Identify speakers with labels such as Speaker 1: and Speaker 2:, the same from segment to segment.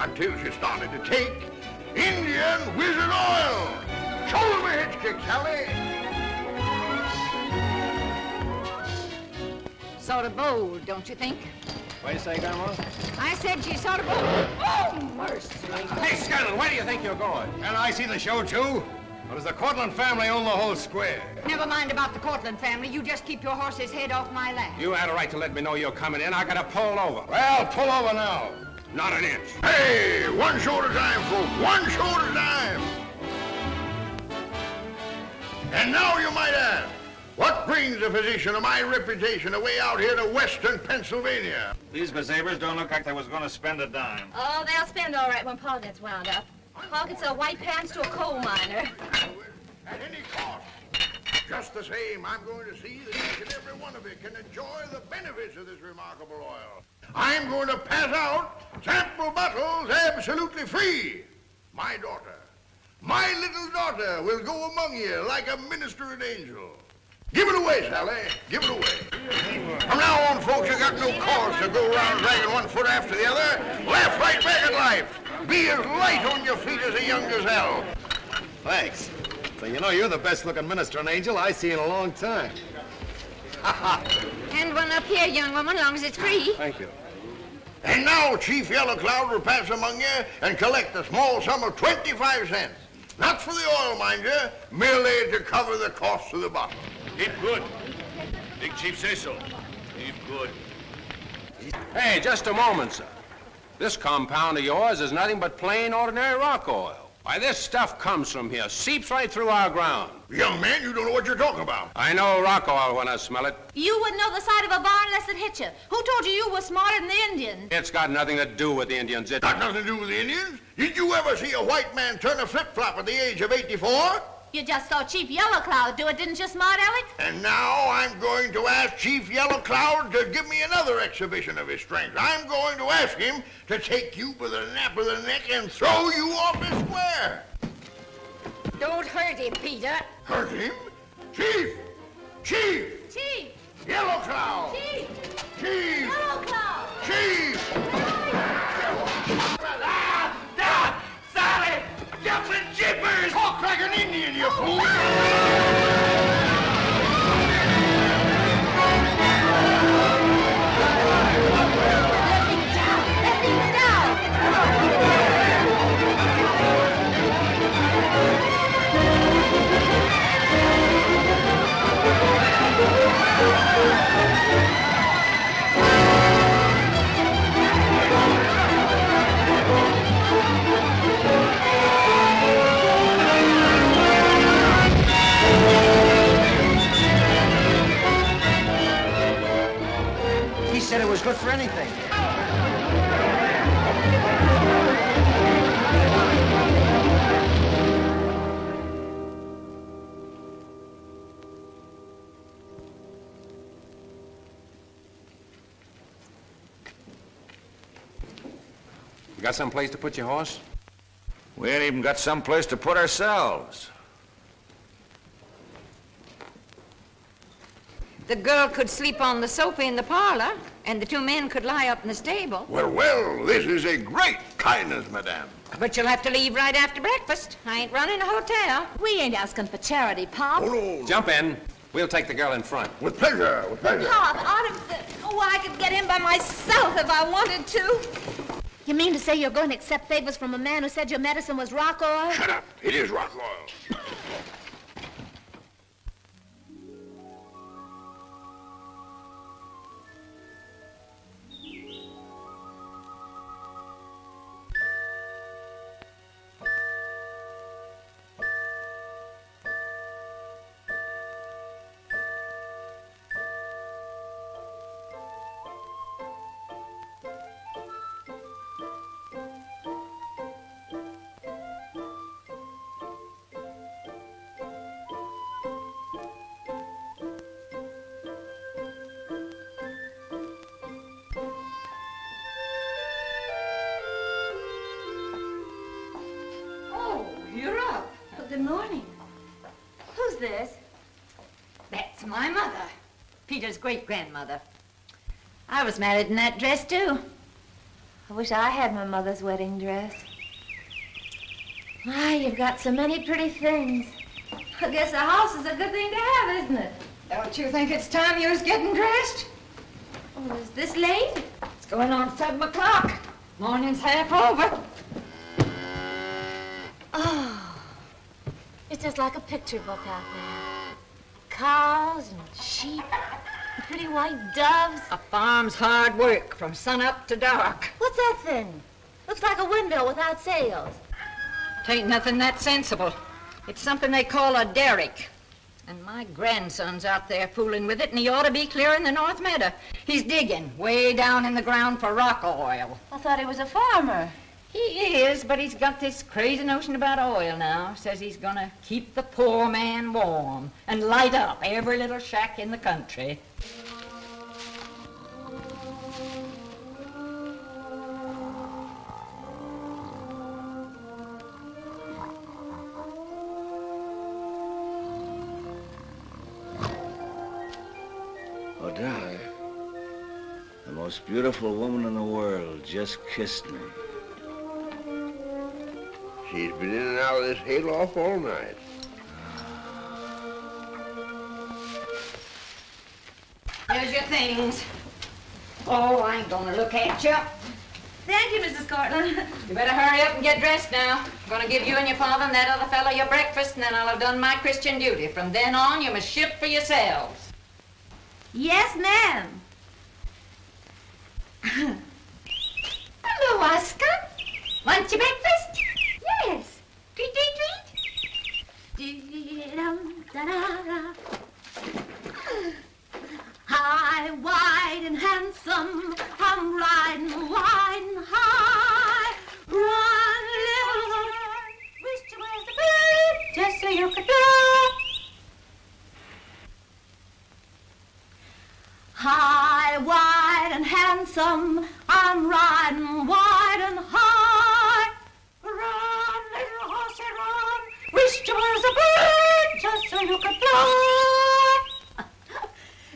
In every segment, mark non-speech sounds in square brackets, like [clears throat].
Speaker 1: until she started to take Indian wizard oil. Shoulder me hitch kick, Sally.
Speaker 2: Sort of bold, don't you think?
Speaker 3: What do you say, Grandma?
Speaker 2: I said she's sort of bold. Oh, mercy.
Speaker 3: Hey, Scanlon, where do you think you're going?
Speaker 1: Can I see the show, too? Or does the Cortland family own the whole square?
Speaker 2: Never mind about the Cortland family. You just keep your horse's head off my lap.
Speaker 3: You had a right to let me know you're coming in. I got to pull over.
Speaker 1: Well, pull over now.
Speaker 3: Not an inch.
Speaker 1: Hey, one show at a time, folks. One show at time. And now you might ask, what brings a physician of my reputation away out here to western Pennsylvania?
Speaker 4: These Bezabers don't look like they was going to spend a dime.
Speaker 5: Oh, they'll spend all right when Paul gets wound up. Paul could sell white pants to a coal miner.
Speaker 1: At any cost. Just the same, I'm going to see that each and every one of you can enjoy the benefits of this remarkable oil. I'm going to pass out sample bottles absolutely free. My daughter, my little daughter will go among you like a minister and angel. Give it away, Sally. Give it away. From now on, folks, you got no cause to go around dragging one foot after the other. Laugh right back at life. Be as light on your feet as a young gazelle.
Speaker 6: Thanks. So you know you're the best looking minister and angel I see in a long time. [laughs]
Speaker 2: Hand one up here, young woman, long as it's free.
Speaker 6: Thank you.
Speaker 1: And now Chief Yellow Cloud will pass among you and collect a small sum of 25 cents. Not for the oil, mind you, merely to cover the cost of the bottle.
Speaker 4: Keep good. Big Chief says so. Keep good.
Speaker 3: Hey, just a moment, sir. This compound of yours is nothing but plain, ordinary rock oil. Why, this stuff comes from here, seeps right through our ground.
Speaker 1: Young man, you don't know what you're talking about.
Speaker 3: I know rock oil when I smell it.
Speaker 5: You wouldn't know the side of a barn unless it hit you. Who told you you were smarter than the Indians?
Speaker 3: It's got nothing to do with the Indians. It's
Speaker 1: Got nothing to do with the Indians. Did you ever see a white man turn a flip-flop at the age of 84?
Speaker 5: You just saw Chief Yellow Cloud do it, didn't you, smart Aleck?
Speaker 1: And now I'm going to ask Chief Yellow Cloud to give me another exhibition of his strength. I'm going to ask him to take you by the nape of the neck and throw you off the square.
Speaker 2: Don't hurt him, Peter.
Speaker 1: Hurt him? Chief! Chief!
Speaker 5: Chief!
Speaker 1: Yellow Cloud!
Speaker 5: Chief!
Speaker 1: Chief!
Speaker 5: Yellow Cloud!
Speaker 1: Chief!
Speaker 4: Ah! Down! Sally! Jumping jippers!
Speaker 1: Talk like an Indian, you fool! [laughs]
Speaker 7: good for anything.
Speaker 3: You got some place to put your horse?
Speaker 4: We ain't even got some place to put ourselves.
Speaker 2: The girl could sleep on the sofa in the parlor, and the two men could lie up in the stable.
Speaker 1: Well, well, this is a great kindness, madame.
Speaker 2: But you'll have to leave right after breakfast. I ain't running a hotel.
Speaker 5: We ain't asking for charity, Pop.
Speaker 1: Oh, no,
Speaker 3: Jump in. We'll take the girl in front.
Speaker 1: with pleasure, with pleasure.
Speaker 5: Pop, out of the... Oh, I could get in by myself if I wanted to. You mean to say you're going to accept favors from a man who said your medicine was rock oil?
Speaker 1: Shut up. It is rock oil.
Speaker 5: Morning. Who's this?
Speaker 2: That's my mother, Peter's great grandmother. I was married in that dress, too.
Speaker 5: I wish I had my mother's wedding dress. My, you've got so many pretty things. I guess a house is a good thing to have, isn't it?
Speaker 2: Don't you think it's time you was getting dressed?
Speaker 5: Oh, is this late?
Speaker 2: It's going on seven o'clock. Morning's half over.
Speaker 5: Oh, it's like a picture book out there. Cows and sheep, and pretty white doves.
Speaker 2: A farm's hard work from sun up to dark.
Speaker 5: What's that thing? Looks like a windmill without sails.
Speaker 2: Tain't nothing that sensible. It's something they call a derrick. And my grandson's out there fooling with it, and he ought to be clearing the North Meadow. He's digging way down in the ground for rock oil.
Speaker 5: I thought he was a farmer.
Speaker 2: He is, but he's got this crazy notion about oil now. Says he's gonna keep the poor man warm and light up every little shack in the country.
Speaker 8: Oh, the most beautiful woman in the world just kissed me.
Speaker 1: She's been in and out of this hayloft all night.
Speaker 2: Here's your things. Oh, I ain't gonna look at you.
Speaker 5: Thank you, Mrs. Cortland. [laughs]
Speaker 2: You better hurry up and get dressed now. I'm gonna give you and your father and that other fellow your breakfast, and then I'll have done my Christian duty. From then on, you must shift for yourselves.
Speaker 5: Yes, ma'am. [laughs] Hello, Oscar. Want your breakfast? Treat. Dee-dum, da-da-da. High, wide, and handsome, I'm riding wide and high. Run, little horse, wish you was a bird, just so you could fly. High, wide, and handsome, I'm riding wide and high. Wish a bird, just so you could fly. [laughs]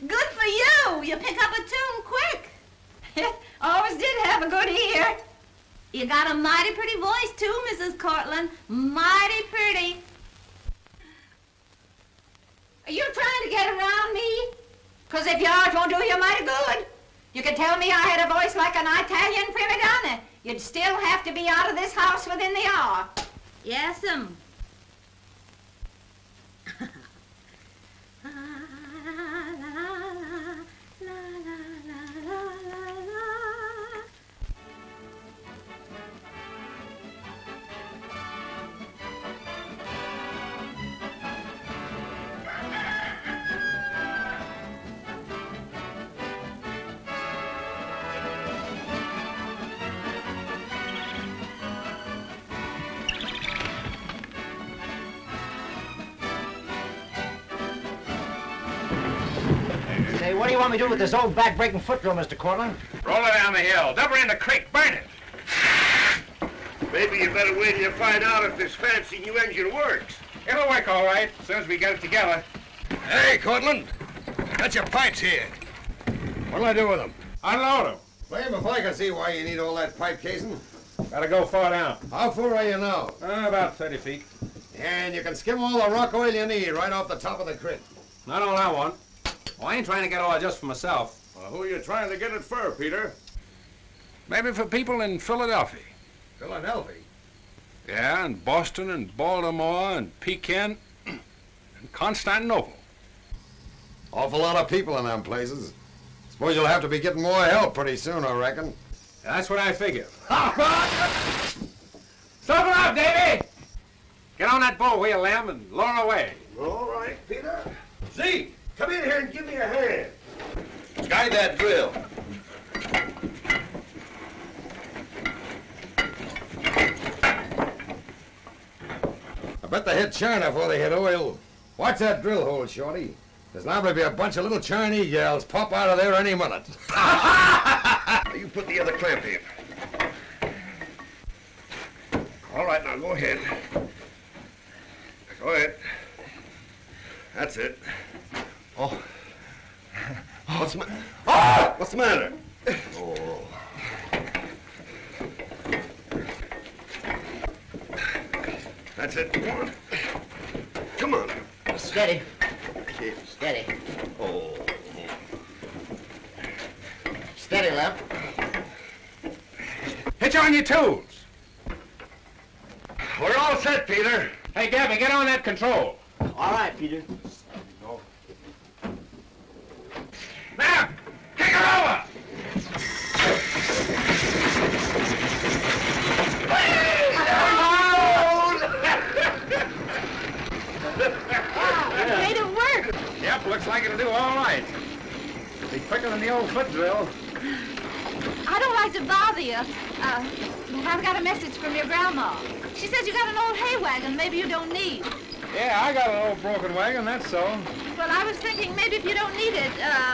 Speaker 5: Good for you. You pick up a tune quick. [laughs]
Speaker 2: Always did have a good ear.
Speaker 5: You got a mighty pretty voice, too, Mrs. Cortland. Mighty pretty.
Speaker 2: Are you trying to get around me? Because if you are, it won't do you mighty good. You could tell me I had a voice like an Italian prima donna. You'd still have to be out of this house within the hour.
Speaker 5: Yes'm.
Speaker 7: Um, Say, what do you want me to do with this old back-breaking foot drill, Mr. Cortland?
Speaker 4: Roll it down the hill. Dump her in the creek. Burn it.
Speaker 1: Maybe you better wait till you find out if this fancy new engine works.
Speaker 4: It'll work all right, as soon as we get it together.
Speaker 1: Hey, Cortland. Got your pipes here. What'll I do with them?
Speaker 4: Unload them.
Speaker 6: Blame if I can see why you need all that pipe casing.
Speaker 4: Gotta go far down.
Speaker 6: How far are you now?
Speaker 4: Uh, about 30 feet.
Speaker 6: And you can skim all the rock oil you need right off the top of the creek.
Speaker 3: Not all I want. Well, I ain't trying to get all just for myself.
Speaker 1: Well, who are you trying to get it for, Peter?
Speaker 3: Maybe for people in Philadelphia.
Speaker 6: Philadelphia.
Speaker 3: Yeah, and Boston and Baltimore and Pekin [clears throat] and Constantinople.
Speaker 6: Awful lot of people in them places. Suppose you'll have to be getting more help pretty soon, I reckon.
Speaker 3: That's what I figure. [laughs] Stop her up, Davy! Get on that bull wheel, Lem, and lower away.
Speaker 1: All right, Peter. Zeke, come in here and give me a hand. Guide that drill.
Speaker 6: I bet they hit China before they hit oil. Watch that drill hole, Shorty. There's liable to be a bunch of little Chinese gals pop out of there any minute. [laughs]
Speaker 1: You put the other clamp in. All right, now go ahead.
Speaker 9: Go ahead. That's it.
Speaker 10: Oh. [laughs]
Speaker 9: What's the matter? Oh! Ah! What's the matter? Oh. That's it. Come on. Come on.
Speaker 7: Steady. Steady.
Speaker 9: Oh.
Speaker 10: Steady, Lamp.
Speaker 3: Hitch on your tools.
Speaker 9: We're all set, Peter.
Speaker 3: Hey, Gabby, get on that control.
Speaker 7: All right, Peter.
Speaker 3: Now, kick her over.
Speaker 5: Made it work.
Speaker 3: Yep, looks like it'll do all right. Be quicker than the old foot drill.
Speaker 5: I don't like to bother you, uh, but I've got a message from your grandma. She says you got an old hay wagon maybe you don't need.
Speaker 3: Yeah, I got an old broken wagon, that's so.
Speaker 5: Well, I was thinking maybe if you don't need it, uh,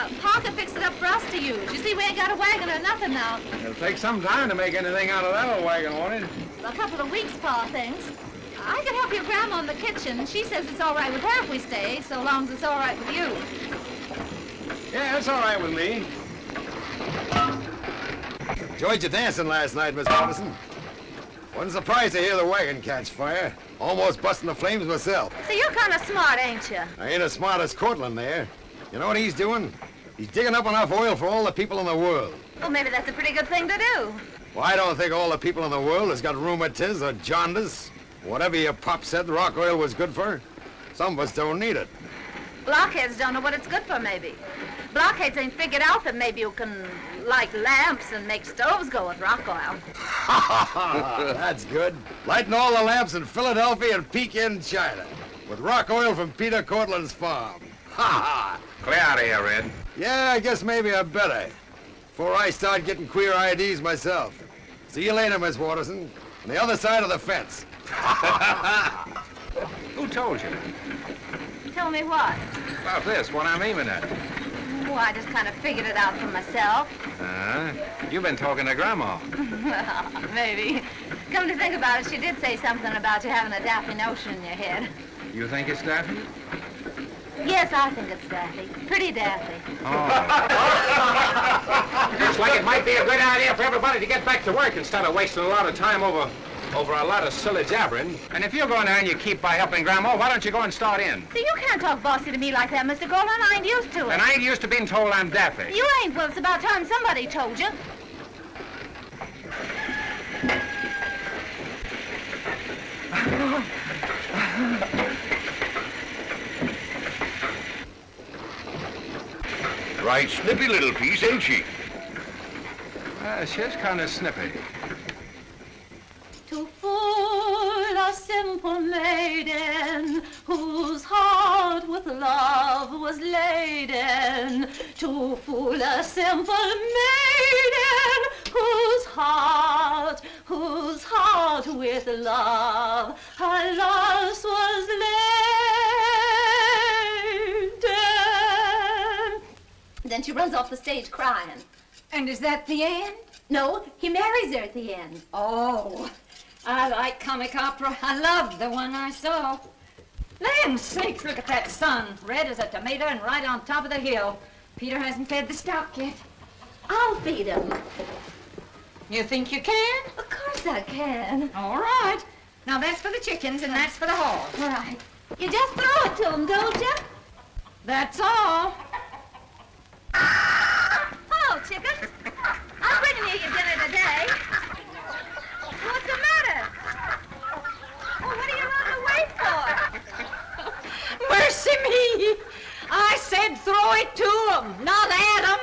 Speaker 5: Pa could fix it up to use. You see, we ain't got a wagon or nothing now.
Speaker 3: It'll take some time to make anything out of that old wagon, won't it?
Speaker 5: A couple of weeks, Pa thinks. I can help your grandma in the kitchen. She says it's all right with her if we stay, so long as it's all right with you.
Speaker 3: Yeah, it's all right with me.
Speaker 9: Enjoyed your dancing last night, Miss Watterson. Wasn't surprised to hear the wagon catch fire. Almost busting the flames myself.
Speaker 5: So you're kind of smart, ain't you?
Speaker 9: I ain't as smart as Cortland there. You know what he's doing? He's digging up enough oil for all the people in the world.
Speaker 5: Well, maybe that's a pretty good thing to do.
Speaker 9: Well, I don't think all the people in the world has got rheumatiz or jaundice. Whatever your pop said rock oil was good for, some of us don't need it.
Speaker 5: Blockheads don't know what it's good for, maybe. Blockheads ain't figured out that maybe you can light lamps and make stoves go with rock oil. [laughs]
Speaker 9: That's good. Lighting all the lamps in Philadelphia and Pekin, China. With rock oil from Peter Cortland's farm. Ha ha!
Speaker 3: Clear out of here, Red.
Speaker 9: Yeah, I guess maybe I better. Before I start getting queer IDs myself. See you later, Miss Watterson. On the other side of the fence. [laughs]
Speaker 3: Who told you?
Speaker 5: Tell me what?
Speaker 3: About this, what I'm aiming at.
Speaker 5: Oh, I just kind of figured it out for myself.
Speaker 3: Uh, you've been talking to Grandma. [laughs]
Speaker 5: well, maybe. Come to think about it, she did say something about you having a daffy notion in your head.
Speaker 3: You think it's Daffy?
Speaker 5: Yes, I think it's daffy. Pretty daffy. Oh.
Speaker 3: Looks like it might be a good idea for everybody to get back to work instead of wasting a lot of time over over a lot of silly jabbering. And if you're going to and you keep by helping Grandma, why don't you go and start in?
Speaker 5: So you can't talk bossy to me like that, Mr. Golden. I ain't used to it.
Speaker 3: And I ain't used to being told I'm Daffy.
Speaker 5: You ain't. Well, it's about time somebody told you. [laughs]
Speaker 1: Right snippy little piece, ain't she?
Speaker 3: Uh, she's kind of snippy.
Speaker 5: To fool a simple maiden whose heart with love was laden. To fool a simple maiden whose heart, whose heart with love, alas, was laden. Then she runs off the stage crying.
Speaker 2: And is that the end?
Speaker 5: No, he marries her at the end.
Speaker 2: Oh, I like comic opera. I loved the one I saw. Land sakes, look at that sun. Red as a tomato and right on top of the hill. Peter hasn't fed the stock yet.
Speaker 5: I'll feed him.
Speaker 2: You think you can?
Speaker 5: Of course I can.
Speaker 2: All right. Now that's for the chickens and that's for the hogs.
Speaker 5: All right. You just throw it to him, don't you?
Speaker 2: That's all.
Speaker 5: Oh, Hello, chickens. I'm bringing you your dinner today. What's the matter? Well, what are you running away for?
Speaker 2: Mercy me! I said throw it to them, not at them.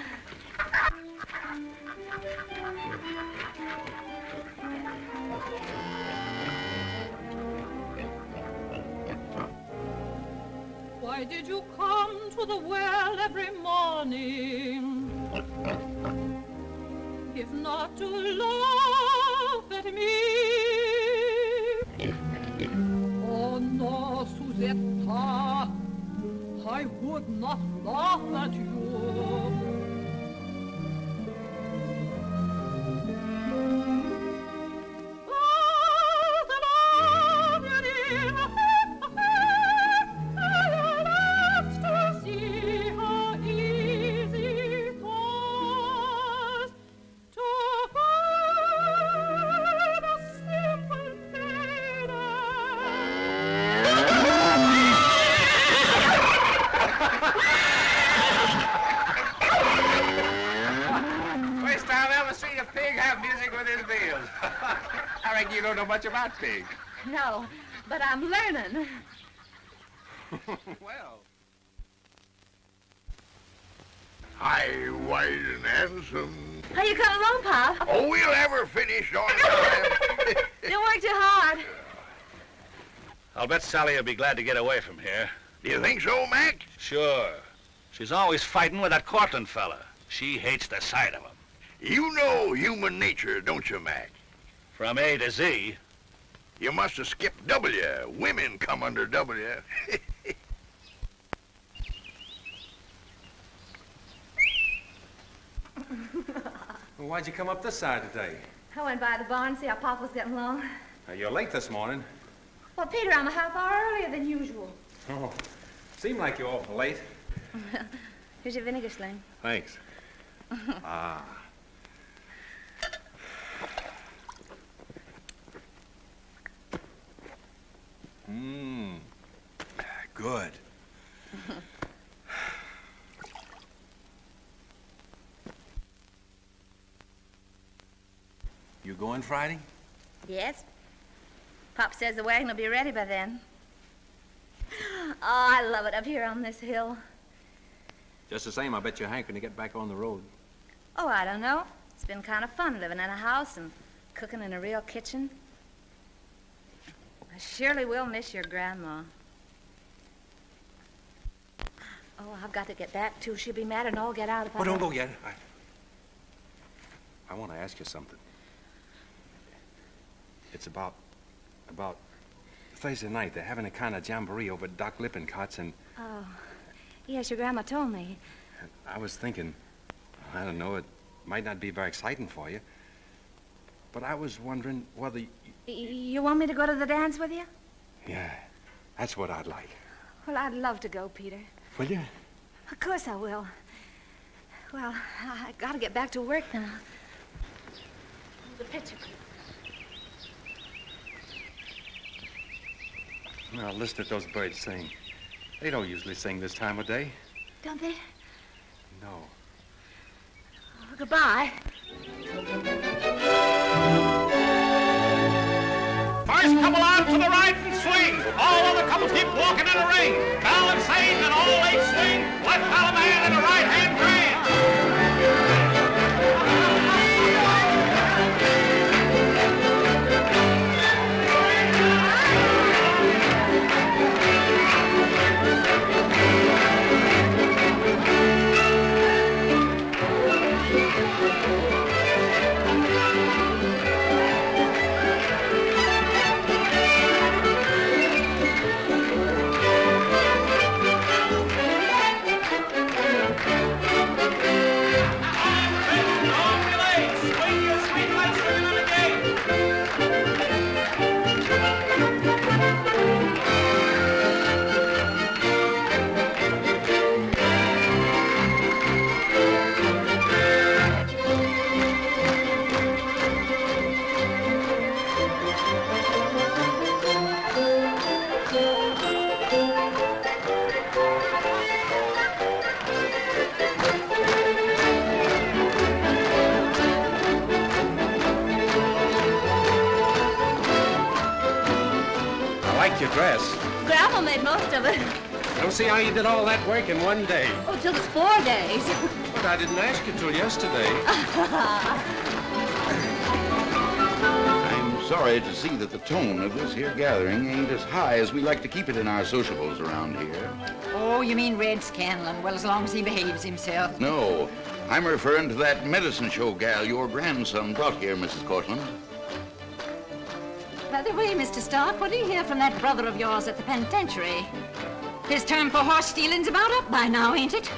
Speaker 2: [laughs]
Speaker 11: Why did you come to the well every morning? If not to laugh at me. Oh no, Susetta, I would not laugh at you.
Speaker 3: Don't know much about pigs.
Speaker 5: No, but I'm learning. [laughs]
Speaker 3: well.
Speaker 1: Hi, wide and handsome.
Speaker 5: How you coming along, Pop?
Speaker 1: Oh, we'll have her finished on [laughs] time.
Speaker 5: Don't work too hard.
Speaker 4: I'll bet Sally will be glad to get away from here.
Speaker 1: Do you think so, Mac?
Speaker 4: Sure. She's always fighting with that Cortland fella. She hates the sight of him.
Speaker 1: You know human nature, don't you, Mac?
Speaker 4: From A to Z.
Speaker 1: You must have skipped W. Women come under W. [laughs]
Speaker 3: Well, why'd you come up this side today?
Speaker 5: I went by the barn to see how Pop was getting along.
Speaker 3: Uh, you're late this morning.
Speaker 5: Well, Peter, I'm a half hour earlier than usual.
Speaker 3: Oh, seemed like you're awful late. [laughs]
Speaker 5: Here's your vinegar sling.
Speaker 3: Thanks. [laughs] ah. Mmm. Good. [laughs] you going Friday?
Speaker 5: Yes. Pop says the wagon will be ready by then. [gasps] Oh, I love it up here on this hill.
Speaker 3: Just the same, I bet you're hankering to get back on the road.
Speaker 5: Oh, I don't know. It's been kind of fun living in a house and cooking in a real kitchen. I surely will miss your grandma. Oh, I've got to get back too. She'll be mad and I'll get out if I
Speaker 3: Oh, don't go yet. I, I want to ask you something. It's about, about Thursday night. They're having a kind of jamboree over at Doc Lippincotts, and
Speaker 5: Oh, yes, your grandma told me.
Speaker 3: I was thinking, I don't know, it might not be very exciting for you, but I was wondering whether,
Speaker 5: you want me to go to the dance with you?
Speaker 3: yeah, that's what I'd like.
Speaker 5: Well, I'd love to go, Peter.
Speaker 3: Will you?
Speaker 5: Of course I will. Well, I got to get back to work now. The picture.
Speaker 3: Now listen to those birds sing. They don't usually sing this time of day.
Speaker 5: Don't they?
Speaker 3: No.
Speaker 5: Oh, goodbye.
Speaker 12: First couple out to the right and swing. All other couples keep walking in a ring. Balancing and all eight swing. Left allemande and a right hand grand. Your
Speaker 3: dress.
Speaker 5: Grandma made most of it.
Speaker 3: I don't see how you did all that work in one day.
Speaker 5: Oh, it took us four days.
Speaker 3: But I didn't ask you till yesterday. [laughs]
Speaker 13: I'm sorry to see that the tone of this here gathering ain't as high as we like to keep it in our sociables around here.
Speaker 2: Oh, you mean Red Scanlon? Well, as long as he behaves himself.
Speaker 13: No, I'm referring to that medicine show gal your grandson brought here, Mrs. Cortland.
Speaker 2: The way, Mr. Stark, what do you hear from that brother of yours at the penitentiary? His term for horse stealing's about up by now, ain't it?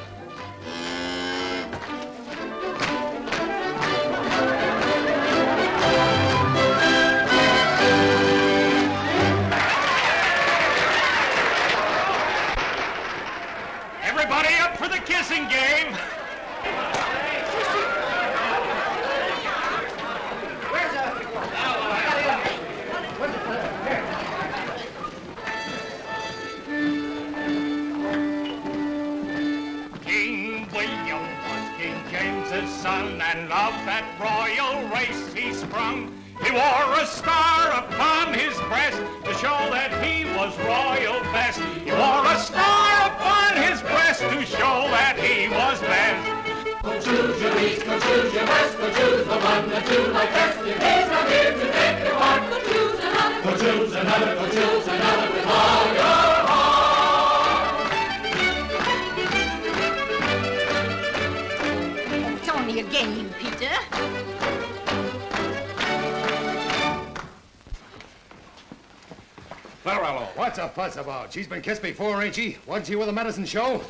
Speaker 2: It's only a Peter.
Speaker 9: Farrello, what's a fuss about? She's been kissed before, ain't she? Wasn't she with the medicine show?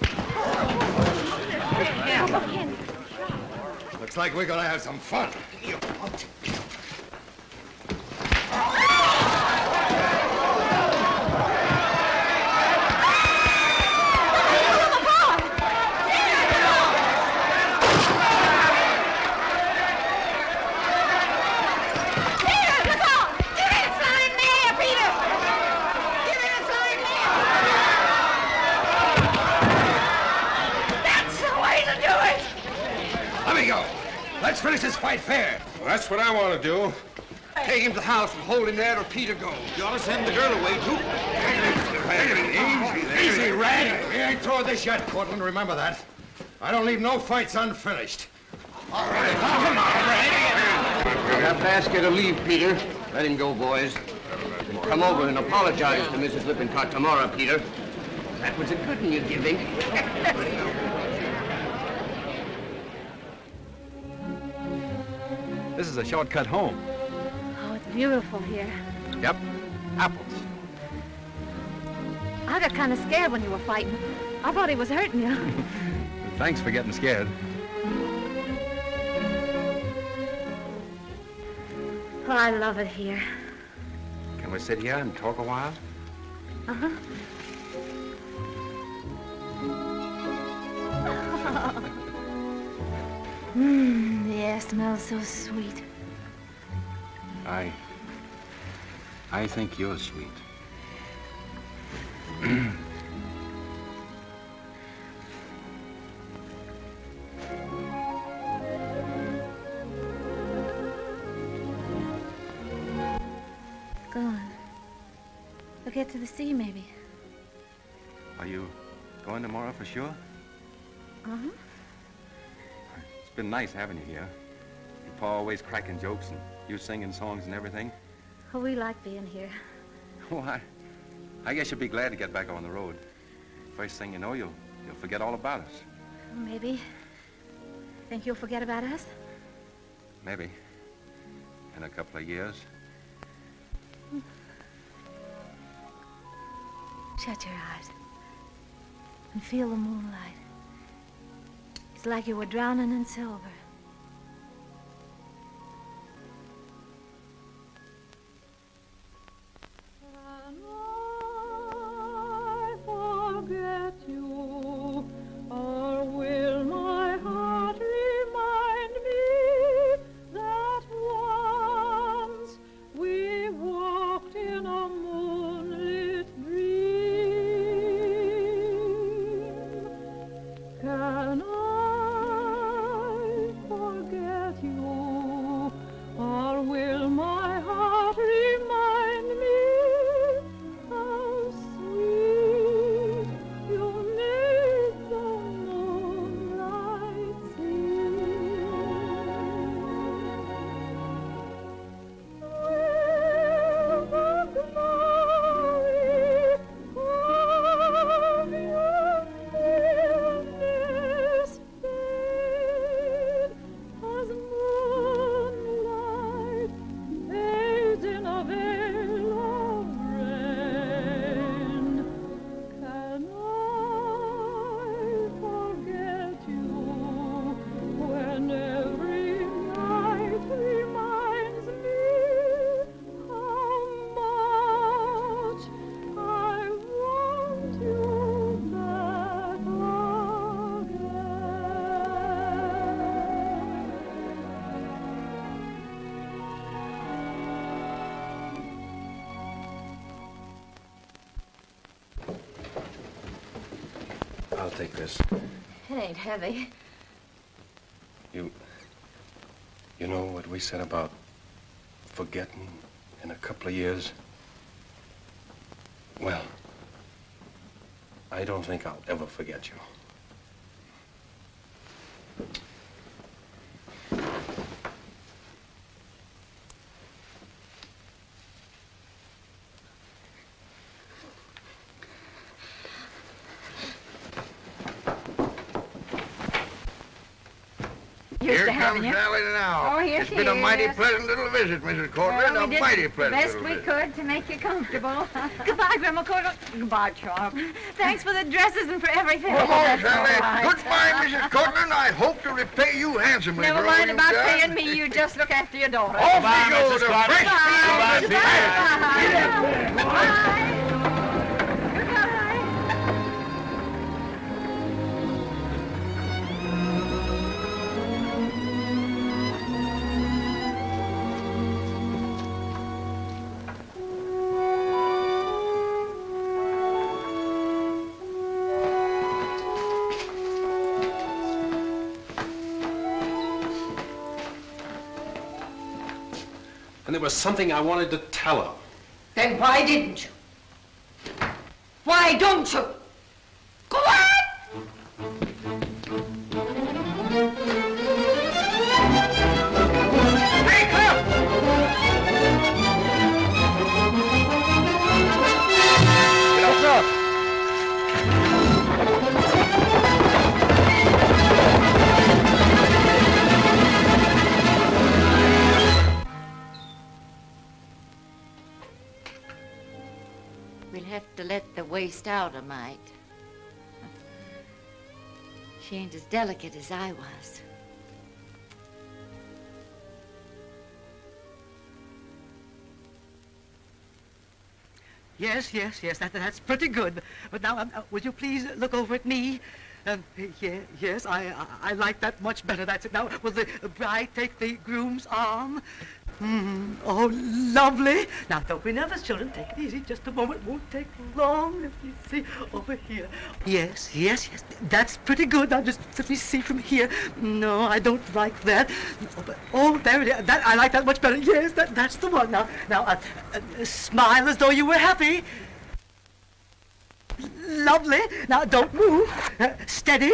Speaker 9: Looks like we're gonna have some fun.
Speaker 11: Peter,
Speaker 9: Let's finish this fight fair.
Speaker 14: Well, that's what I want to do.
Speaker 9: Take him to the house and hold him there till Peter goes. You ought to send the girl away, too. Easy, easy, Rad. We ain't through this yet, Cortland. Remember that. I don't leave no fights unfinished. All right, come on, Rad.
Speaker 7: We have to ask you to leave, Peter. Let him go, boys. And come over and apologize to Mrs. Lippincott tomorrow, Peter. That was a good one you give [laughs]
Speaker 3: This is a shortcut home.
Speaker 5: Oh, it's beautiful here.
Speaker 3: Yep. Apples.
Speaker 5: I got kind of scared when you were fighting. I thought he was hurting you. [laughs] [laughs]
Speaker 3: Thanks for getting scared.
Speaker 5: Oh, I love it here.
Speaker 3: Can we sit here and talk a while?
Speaker 5: Uh-huh. [laughs] Mmm, the air smells so sweet.
Speaker 14: I. I think you're sweet. [clears throat]
Speaker 5: Go on. We'll get to the sea, maybe.
Speaker 3: Are you going tomorrow for sure?
Speaker 5: Uh-huh.
Speaker 3: It's been nice having you here. Your pa always cracking jokes and you singing songs and everything.
Speaker 5: Oh, we like being here. [laughs]
Speaker 3: Why, I guess you'll be glad to get back on the road. First thing you know, you'll you'll forget all about us.
Speaker 5: Maybe. Think you'll forget about us?
Speaker 3: Maybe. In a couple of years.
Speaker 5: Shut your eyes and feel the moonlight. It's like you were drowning in silver.
Speaker 11: Can I forget you, or will my forget you,
Speaker 14: take this.
Speaker 5: It ain't heavy.
Speaker 14: You. You know what we said about
Speaker 3: forgetting in a couple of years? Well, I don't think I'll ever forget you.
Speaker 2: Used
Speaker 1: Here
Speaker 2: to
Speaker 1: comes
Speaker 2: having you.
Speaker 1: Sally now.
Speaker 2: Oh, here
Speaker 1: it's
Speaker 2: she
Speaker 1: been a mighty pleasant little visit, Mrs. Cortland.
Speaker 2: Well,
Speaker 1: a
Speaker 2: we did
Speaker 1: mighty
Speaker 2: the
Speaker 1: pleasant
Speaker 2: best we
Speaker 1: visit.
Speaker 2: could to make you comfortable. [laughs] Goodbye, Grandma Cortland. Goodbye, Chop. Thanks for the dresses and for everything.
Speaker 1: Come on,
Speaker 2: That's all
Speaker 1: Sally.
Speaker 2: right.
Speaker 1: Goodbye, Mrs. Cortland. I hope to repay you handsomely
Speaker 2: Never
Speaker 1: for all
Speaker 2: mind
Speaker 1: you've
Speaker 2: about
Speaker 1: done.
Speaker 2: paying me. You just look after your daughter.
Speaker 1: Off we go to
Speaker 2: Goodbye.
Speaker 1: fresh
Speaker 2: Goodbye.
Speaker 1: fields.
Speaker 2: Goodbye. Goodbye.
Speaker 3: And was something I wanted to tell her.
Speaker 2: Then why didn't you? Why don't you?
Speaker 15: Delicate as I was.
Speaker 16: Yes, yes, yes, that, that's pretty good. But now, um, uh, would you please look over at me? Um, yeah, yes, I, I, I like that much better. That's it. Now, will the bride take the groom's arm? Hmm. Oh, lovely. Now, don't be nervous, children. Take it easy. Just a moment. Won't take long. Let me see. Over here. Yes, yes, yes. That's pretty good. Now, just let me see from here. No, I don't like that. Oh, oh there it is. That, I like that much better. Yes, that, that's the one. Now, now, uh, uh, smile as though you were happy. Lovely. Now, don't move. Uh, steady.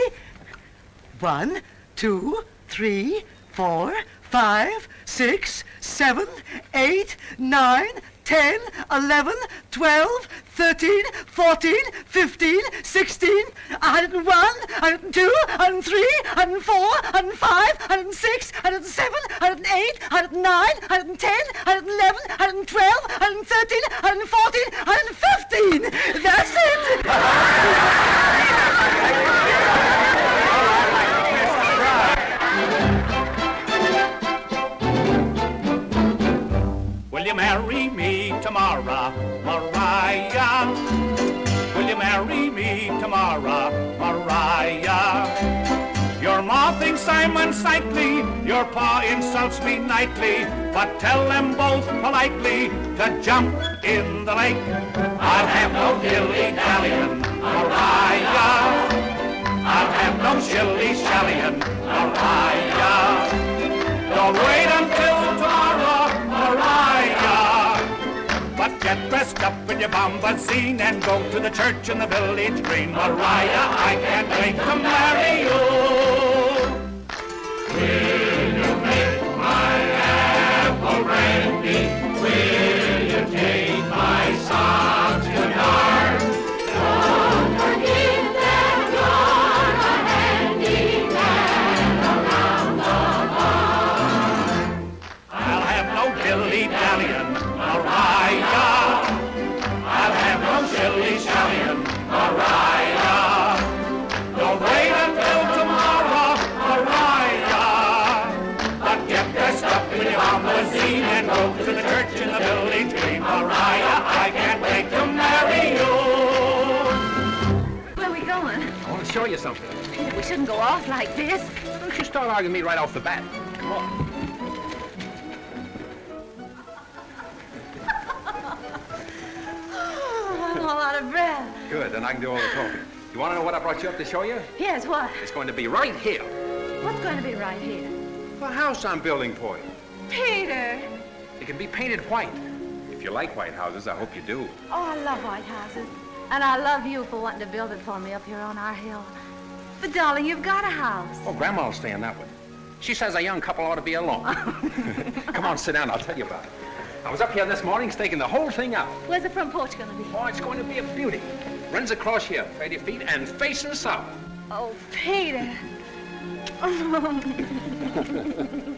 Speaker 16: One, two, three, four, five, six, seven, eight, nine, ten, eleven, twelve, thirteen, fourteen, fifteen, sixteen, a hundred and one, a hundred and two, a hundred and three, a hundred and four, a hundred and five, a hundred and six, a hundred and seven, a hundred and eight, a hundred and nine, a hundred and ten, a hundred and eleven, a hundred and twelve, a hundred and thirteen, a hundred and fourteen, a hundred and fifteen. That's it.
Speaker 12: Will you marry me tomorrow, Mariah? Will you marry me tomorrow, Mariah? Your ma thinks I'm unsightly, your pa insults me nightly, but tell them both politely to jump in the lake. I'll have no dilly-dallying, Mariah. I'll have no shilly-shallying, Mariah. Don't wait until get dressed up in your bombazine and go to the church in the village green. Mariah, I can't wait to marry you. Will you make my apple brandy? Will tell you
Speaker 3: something.
Speaker 2: Peter, we shouldn't go off like this.
Speaker 3: Why Don't you start arguing me right off the bat. Come [laughs] on.
Speaker 2: I'm all out of breath.
Speaker 14: Good, then I can do all the talking. You want to know what I brought you up to show you?
Speaker 2: Yes, what?
Speaker 14: It's going to be right here.
Speaker 2: What's going to be right here?
Speaker 3: The house I'm building for you.
Speaker 2: Peter!
Speaker 3: It can be painted white. If you like white houses, I hope you do.
Speaker 11: Oh, I love white houses. And I love you for wanting to build it for me up here on our hill. But, darling, you've got a house.
Speaker 3: Oh, Grandma'll stay in that one. She says a young couple ought to be alone. [laughs] Come on, sit down. I'll tell you about it. I was up here this morning staking the whole thing out.
Speaker 11: Where's the front porch going to be?
Speaker 3: Oh, it's going to be a beauty. Runs across here, 30 feet, and facing south.
Speaker 11: Oh, Peter. [laughs]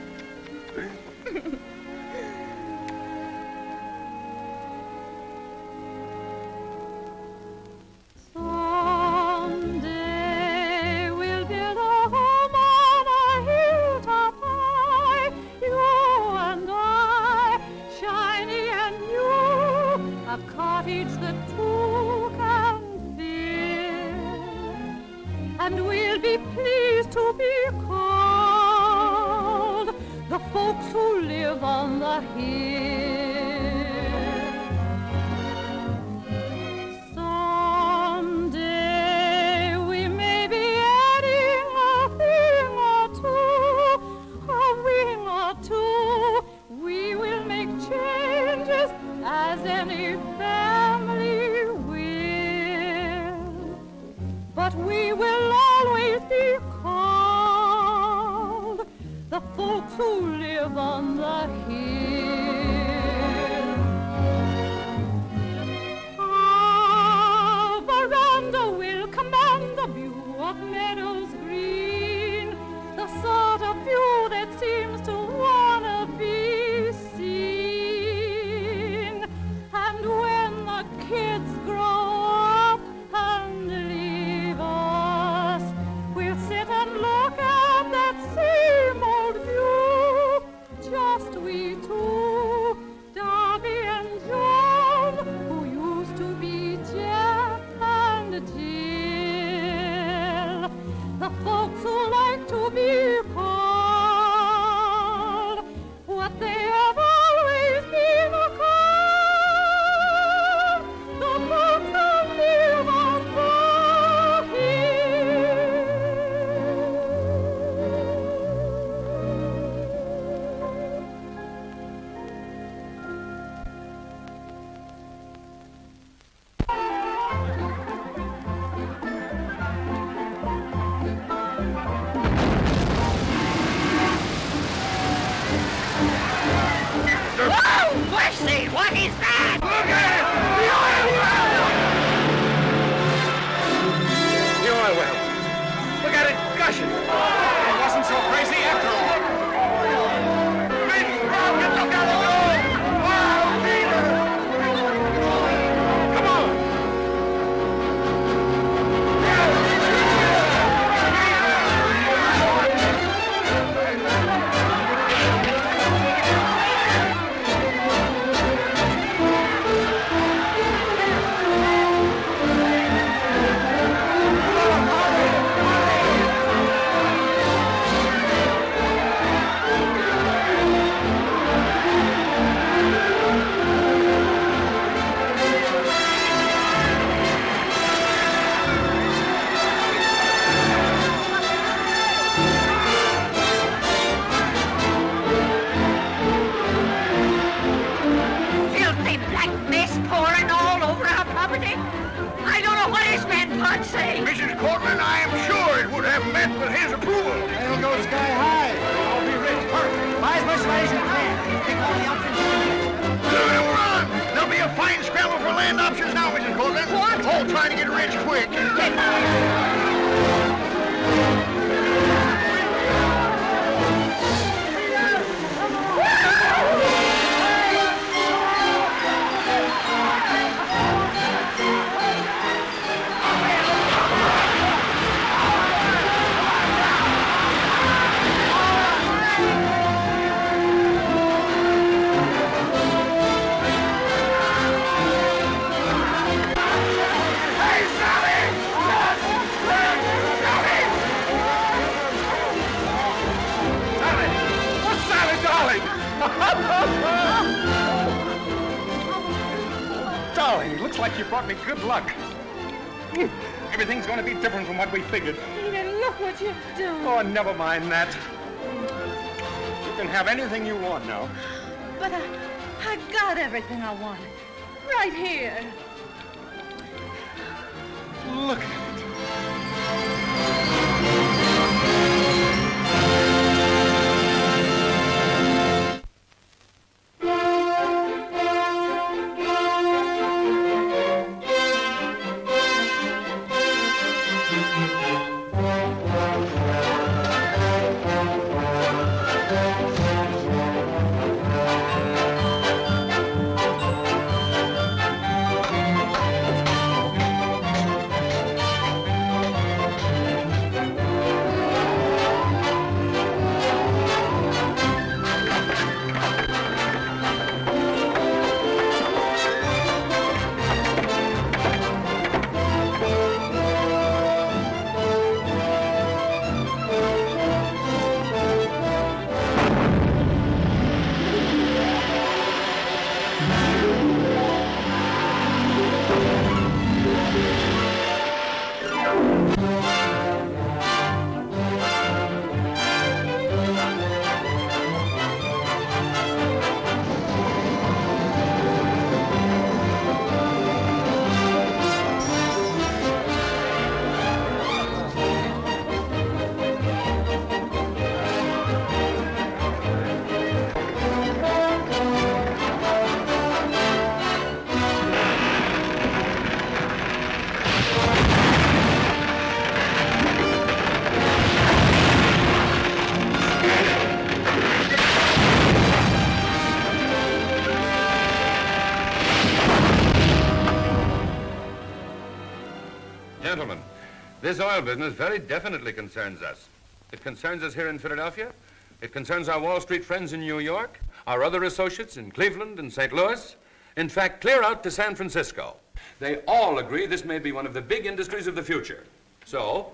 Speaker 17: this
Speaker 6: oil business very definitely concerns us. It concerns us here in Philadelphia. It concerns our Wall Street friends in New York, our other associates in Cleveland and St. Louis. In fact, clear out to San Francisco. They all agree this may be one of the big industries of the future. So,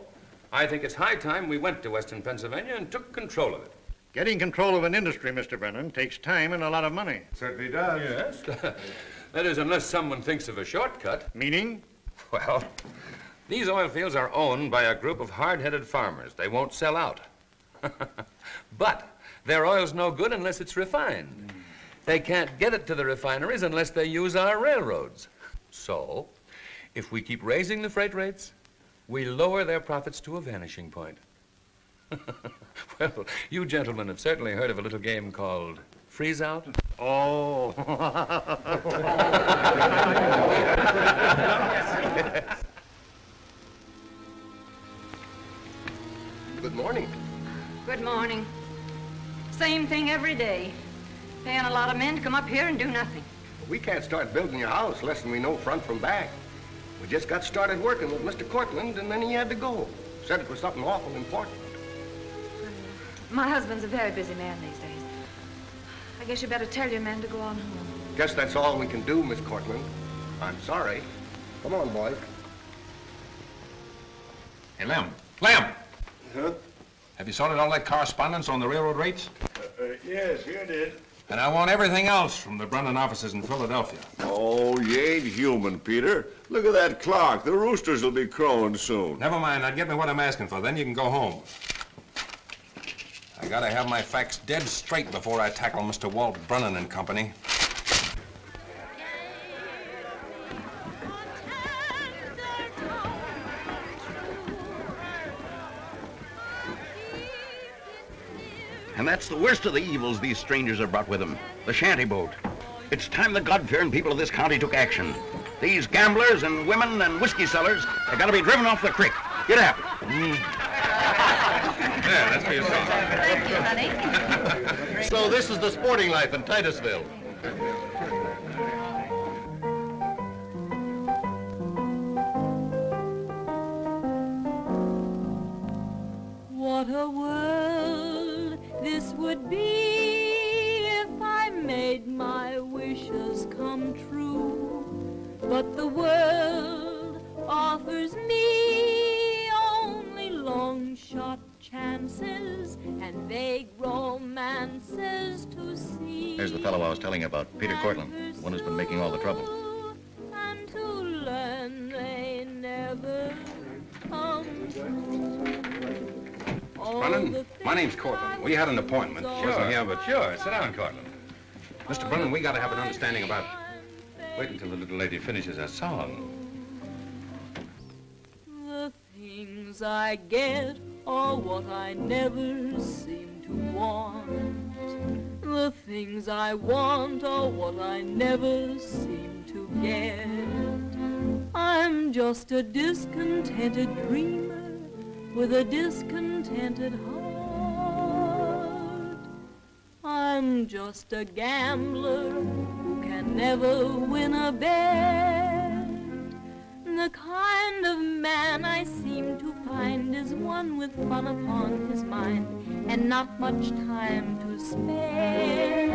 Speaker 6: I think it's high time we went to Western Pennsylvania and took control of it.
Speaker 1: Getting control of an industry, Mr. Brennan, takes time and a lot of money.
Speaker 6: Certainly does. Yes. [laughs] that is, unless someone thinks of a shortcut.
Speaker 1: Meaning?
Speaker 6: Well, these oil fields are owned by a group of hard-headed farmers. They won't sell out. [laughs] but their oil's no good unless it's refined. They can't get it to the refineries unless they use our railroads. So, if we keep raising the freight rates, we lower their profits to a vanishing point. [laughs] well, you gentlemen have certainly heard of a little game called freeze out.
Speaker 1: Oh. [laughs]
Speaker 18: Good morning.
Speaker 2: Good morning. Same thing every day. Paying a lot of men to come up here and do nothing.
Speaker 18: We can't start building your house less than we know front from back. We just got started working with Mr. Cortland, and then he had to go. Said it was something awful important.
Speaker 19: My husband's a very busy man these days. I guess you better tell your men to go on home.
Speaker 18: Guess that's all we can do, Miss Cortland. I'm sorry. Come on, boys.
Speaker 3: Hey, Lem. Lem!
Speaker 13: Huh?
Speaker 3: Have you sorted all that correspondence on the railroad rates?
Speaker 13: Uh, yes, here did.
Speaker 3: And I want everything else from the Brennan offices in Philadelphia.
Speaker 13: Oh, you ain't human, Peter. Look at that clock. The roosters will be crowing soon.
Speaker 3: Never mind. Now get me what I'm asking for. Then you can go home. I gotta have my facts dead straight before I tackle Mr. Walt Brennan and Company.
Speaker 20: And that's the worst of the evils these strangers have brought with them the shanty boat. It's time the God fearing people of this county took action. These gamblers and women and whiskey sellers have got to be driven off the creek. Get after [laughs] it.
Speaker 6: There, that's for yourself.
Speaker 5: Thank you, honey. [laughs]
Speaker 18: So this is the sporting life in Titusville.
Speaker 11: What a world this would be if I made my wishes come true. But the world offers me only long shot chances and vague romances to see.
Speaker 20: There's the fellow I was telling you about, Peter Cortland, the one who's been making all the trouble.
Speaker 11: And to learn they never come true. All
Speaker 3: oh,
Speaker 11: Brennan,
Speaker 3: my name's Cortland. We had an appointment. She wasn't here, but...
Speaker 6: Sure. Sit down, Cortland.
Speaker 3: Mr. Brennan, we gotta have an understanding about...
Speaker 6: Wait until the little lady finishes her song.
Speaker 11: The things I get are what I never seem to want. The things I want are what I never seem to get. I'm just a discontented dreamer with a discontented heart. I'm just a gambler who can never win a bet. The kind of man I seem to find is one with fun upon his mind and not much time to spare.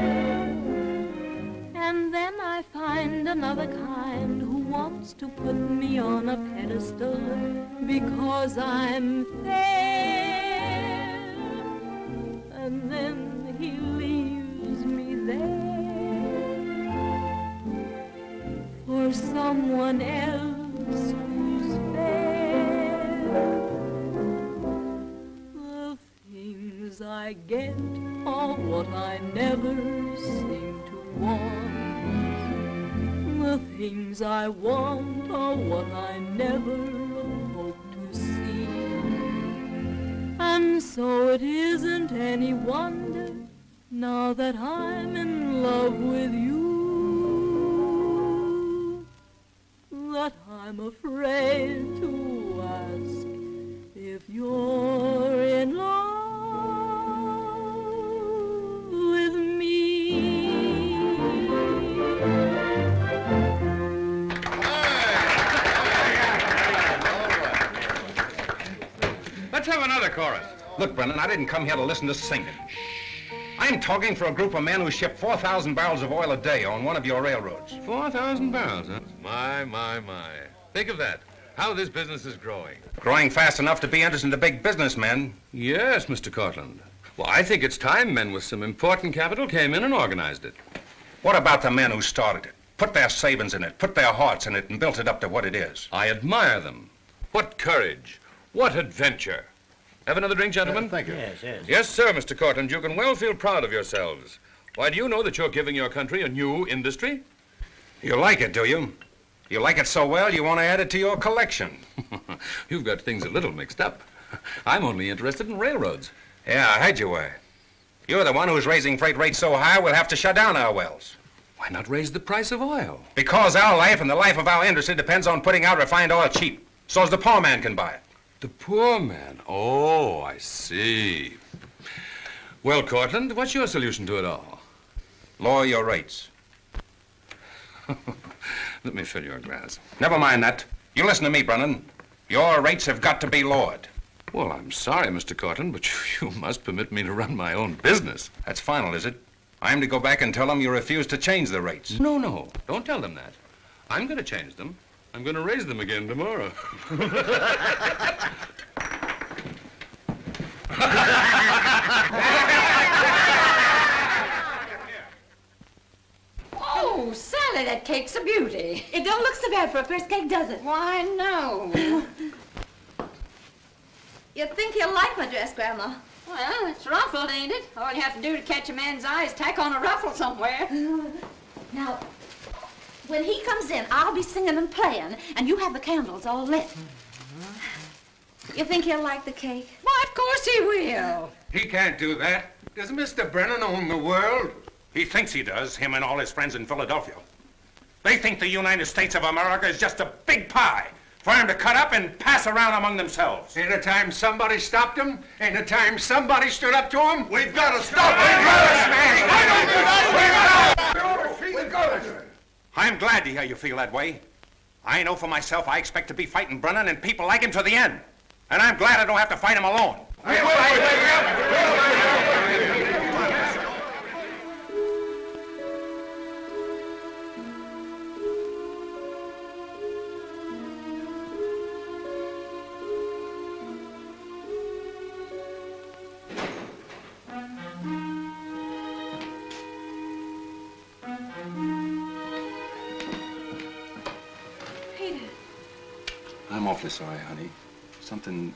Speaker 11: And then I find another kind who wants to put me on a pedestal because I'm fair. Someone else who's fair. The things I get are what I never seem to want. The things I want are what I never hope to see. And so it isn't any wonder now that I'm in love with you I'm afraid to ask if you're in love with me.
Speaker 3: Let's have another chorus. Look, Brennan, I didn't come here to listen to singing. I'm talking for a group of men who ship 4,000 barrels of oil a day on one of your railroads.
Speaker 6: 4,000 barrels, huh? My, my, my. Think of that. How this business is growing.
Speaker 3: Growing fast enough to be interesting to big businessmen.
Speaker 6: Yes, Mr. Cortland. Well, I think it's time men with some important capital came in and organized it.
Speaker 3: What about the men who started it? Put their savings in it, put their hearts in it, and built it up to what it is.
Speaker 6: I admire them. What courage. What adventure. Have another drink, gentlemen?
Speaker 13: Uh, thank you.
Speaker 16: Yes, yes.
Speaker 6: Yes, sir, Mr. Cortland. You can well feel proud of yourselves. Why, do you know that you're giving your country a new industry?
Speaker 3: You like it, do you? You like it so well, you want to add it to your collection. [laughs]
Speaker 6: You've got things a little mixed up. I'm only interested in railroads.
Speaker 3: Yeah, I heard you were. You're the one who's raising freight rates so high we'll have to shut down our wells.
Speaker 6: Why not raise the price of oil?
Speaker 3: Because our life and the life of our industry depends on putting out refined oil cheap, so as the poor man can buy it.
Speaker 6: The poor man. Oh, I see. Well, Cortland, what's your solution to it all?
Speaker 3: Lower your rates. [laughs]
Speaker 6: Let me fill your glass.
Speaker 3: Never mind that. You listen to me, Brennan. Your rates have got to be lowered.
Speaker 6: Well, I'm sorry, Mr. Cortland, but [laughs] you must permit me to run my own business.
Speaker 3: That's final, is it? I'm to go back and tell them you refuse to change the rates.
Speaker 6: No, no. Don't tell them that. I'm going to change them. I'm going to raise them again tomorrow. [laughs] [laughs]
Speaker 2: Sally, that cake's a beauty.
Speaker 19: It don't look so bad for a first cake, does it?
Speaker 2: Why, no. [laughs]
Speaker 19: You think he'll like my dress, Grandma?
Speaker 2: Well, it's ruffled, ain't it? All you have to do to catch a man's eye is tack on a ruffle somewhere. [laughs]
Speaker 19: Now, when he comes in, I'll be singing and playing, and you have the candles all lit. You think he'll like the cake?
Speaker 2: Why, of course he will.
Speaker 3: He can't do that. Does Mr. Brennan own the world? He thinks he does, him and all his friends in Philadelphia. They think the United States of America is just a big pie for them to cut up and pass around among themselves.
Speaker 1: Ain't it time somebody stopped him? Ain't it time somebody stood up to him? We've got to stop
Speaker 3: I'm glad to hear you feel that way. I know for myself I expect to be fighting Brennan and people like him to the end. And I'm glad I don't have to fight him alone.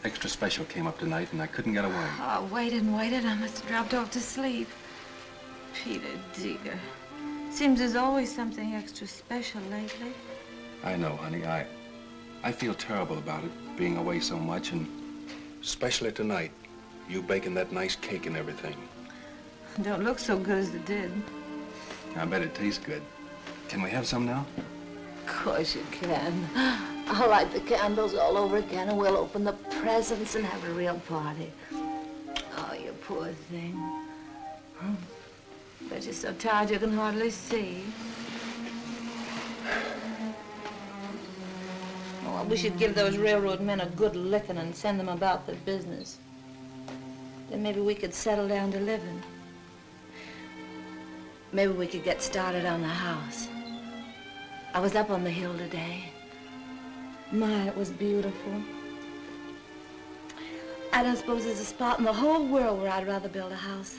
Speaker 14: Extra special came up tonight, and I couldn't get away.
Speaker 19: Ah, I waited and waited. I must have dropped off to sleep. Peter, dear.
Speaker 21: Seems there's always something extra special lately.
Speaker 14: I know, honey. I, I feel terrible about it, being away so much, and especially tonight. You baking that nice cake and everything.
Speaker 21: Don't look so good as it did.
Speaker 14: I bet it tastes good. Can we have some now?
Speaker 5: Of course you can. I'll light the candles all over again and we'll open the presents and have a real party. Oh, you poor thing. Hmm. Bet you're so tired you can hardly see. Oh, we should give those railroad men a good licking and send them about their business. Then maybe we could settle down to living. Maybe we could get started on the house. I was up on the hill today. My, it was beautiful. I don't suppose there's a spot in the whole world where I'd rather build a house.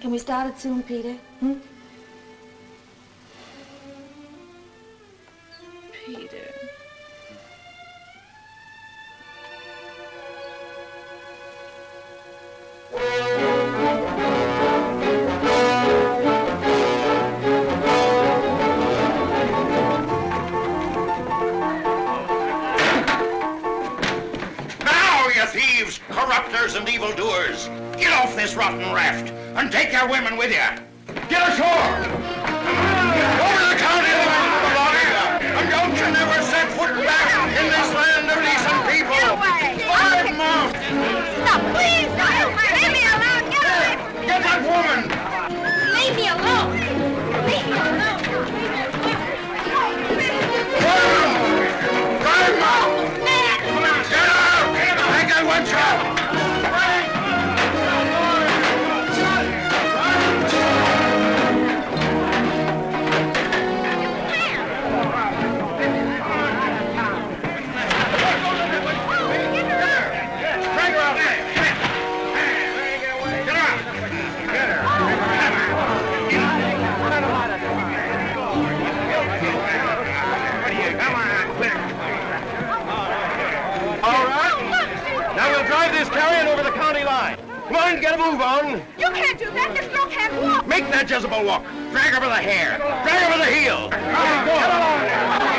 Speaker 5: Can we start it soon, Peter? Hmm? Peter.
Speaker 20: Now, get off this rotten raft and take your women with you. Get ashore! Over the county line, Melania, and don't you never set foot Make that Jezebel walk. Drag her by the hair. Drag her by the heel.
Speaker 5: Peter?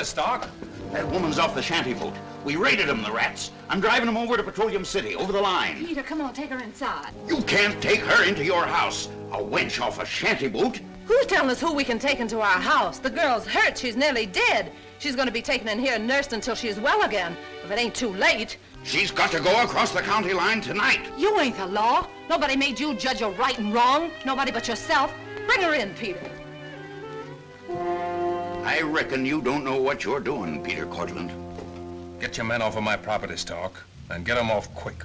Speaker 3: This, Doc?
Speaker 20: That woman's off the shanty boat. We raided them, the rats. I'm driving them over to Petroleum City, over the line.
Speaker 5: Peter, come on, take her inside.
Speaker 20: You can't take her into your house. A wench off a shanty boat.
Speaker 22: Who's telling us who we can take into our house? The girl's hurt. She's nearly dead. She's going to be taken in here and nursed until she's well again. If it ain't too late.
Speaker 20: She's got to go across the county line tonight.
Speaker 22: You ain't the law. Nobody made you judge of right and wrong. Nobody but yourself. Bring her in, Peter.
Speaker 20: I reckon you don't know what you're doing, Peter Cortland.
Speaker 14: Get your men off of my property, Stark, and get them off quick.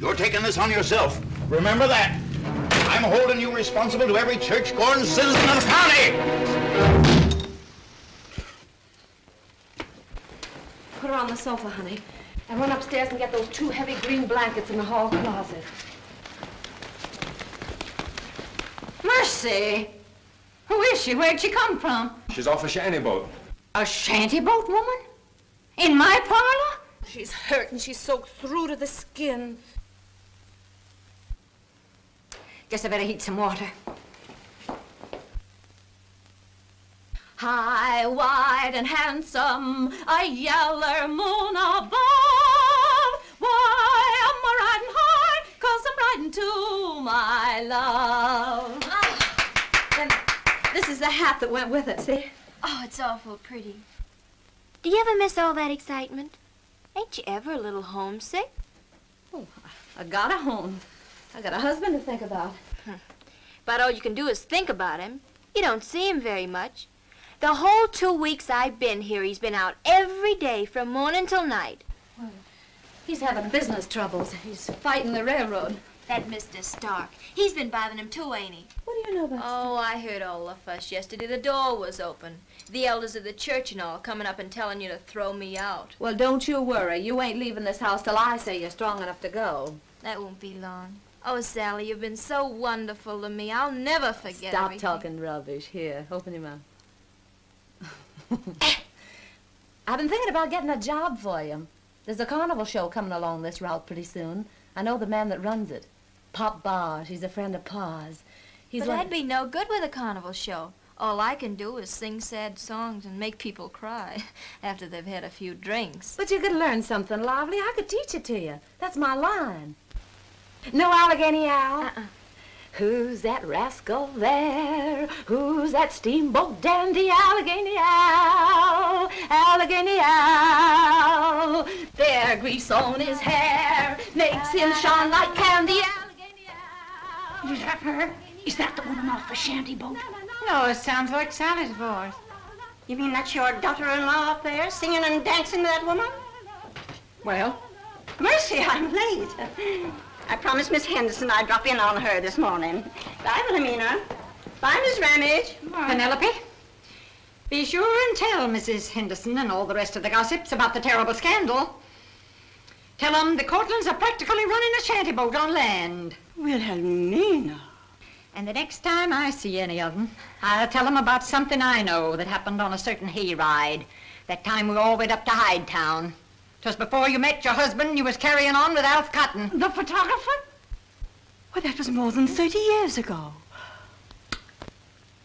Speaker 20: You're taking this on yourself. Remember that. I'm holding you responsible to every church-going citizen of the county.
Speaker 5: Put her on the sofa, honey. And run upstairs and get those two heavy green blankets in the hall closet.
Speaker 2: Mercy! Who is she? Where'd she come from?
Speaker 14: She's off a shanty boat.
Speaker 2: A shanty boat woman? In my parlor?
Speaker 5: She's hurt and she's soaked through to the skin.
Speaker 2: Guess I better heat some water.
Speaker 23: high, wide, and handsome, a yeller moon above. Why I'm I riding high? Cause I'm riding to my love.
Speaker 5: And is the hat that went with it, see?
Speaker 24: Oh, it's awful pretty. Do you ever miss all that excitement? Ain't you ever a little homesick?
Speaker 5: Oh, I got a home. I got a husband to think about.
Speaker 24: But all you can do is think about him. You don't see him very much. The whole two weeks I've been here, he's been out every day from morning till night.
Speaker 5: Well, He's having business troubles. He's fighting the railroad.
Speaker 24: That Mr. Stark, he's been bothering him too, ain't he?
Speaker 5: What do you know about
Speaker 24: Oh, I heard all the fuss yesterday. The door was open. The elders of the church and all coming up and telling you to throw me out.
Speaker 5: Well, don't you worry. You ain't leaving this house till I say you're strong enough to go.
Speaker 24: That won't be long. Oh, Sally, you've been so wonderful to me. I'll never forget
Speaker 5: Stop
Speaker 24: everything.
Speaker 5: talking rubbish. Here, open your mouth. [laughs] I've been thinking about getting a job for you. There's a carnival show coming along this route pretty soon. I know the man that runs it. Pop Barge. He's a friend of Pa's. He's
Speaker 24: but I'd be no good with a carnival show. All I can do is sing sad songs and make people cry [laughs] after they've had a few drinks.
Speaker 5: But you could learn something lively. I could teach it to you. That's my line. No Allegheny Al? Uh-uh. Who's that rascal there? Who's that steamboat dandy Allegheny Al? Allegheny Al. There, grease on his hair makes him shine like candy.
Speaker 25: Is that her? Is that the woman off the shanty boat?
Speaker 26: No, it sounds like Sally's voice.
Speaker 25: You mean that's your daughter-in-law up there singing and dancing to that woman?
Speaker 26: Well?
Speaker 25: Mercy, I'm late. I promised Miss Henderson I'd drop in on her this morning. Bye, Wilhelmina. Bye, Miss Ramage.
Speaker 2: Penelope, be sure and tell Mrs. Henderson and all the rest of the gossips about the terrible scandal. Tell them the Cortlands are practically running a shanty boat on land.
Speaker 25: Wilhelmina.
Speaker 2: And the next time I see any of them, I'll tell them about something I know that happened on a certain hayride. That time we all went up to Hydetown. 'Twas before you met your husband you was carrying on with Alf Cotton.
Speaker 25: The photographer? Well, that was more than 30 years ago.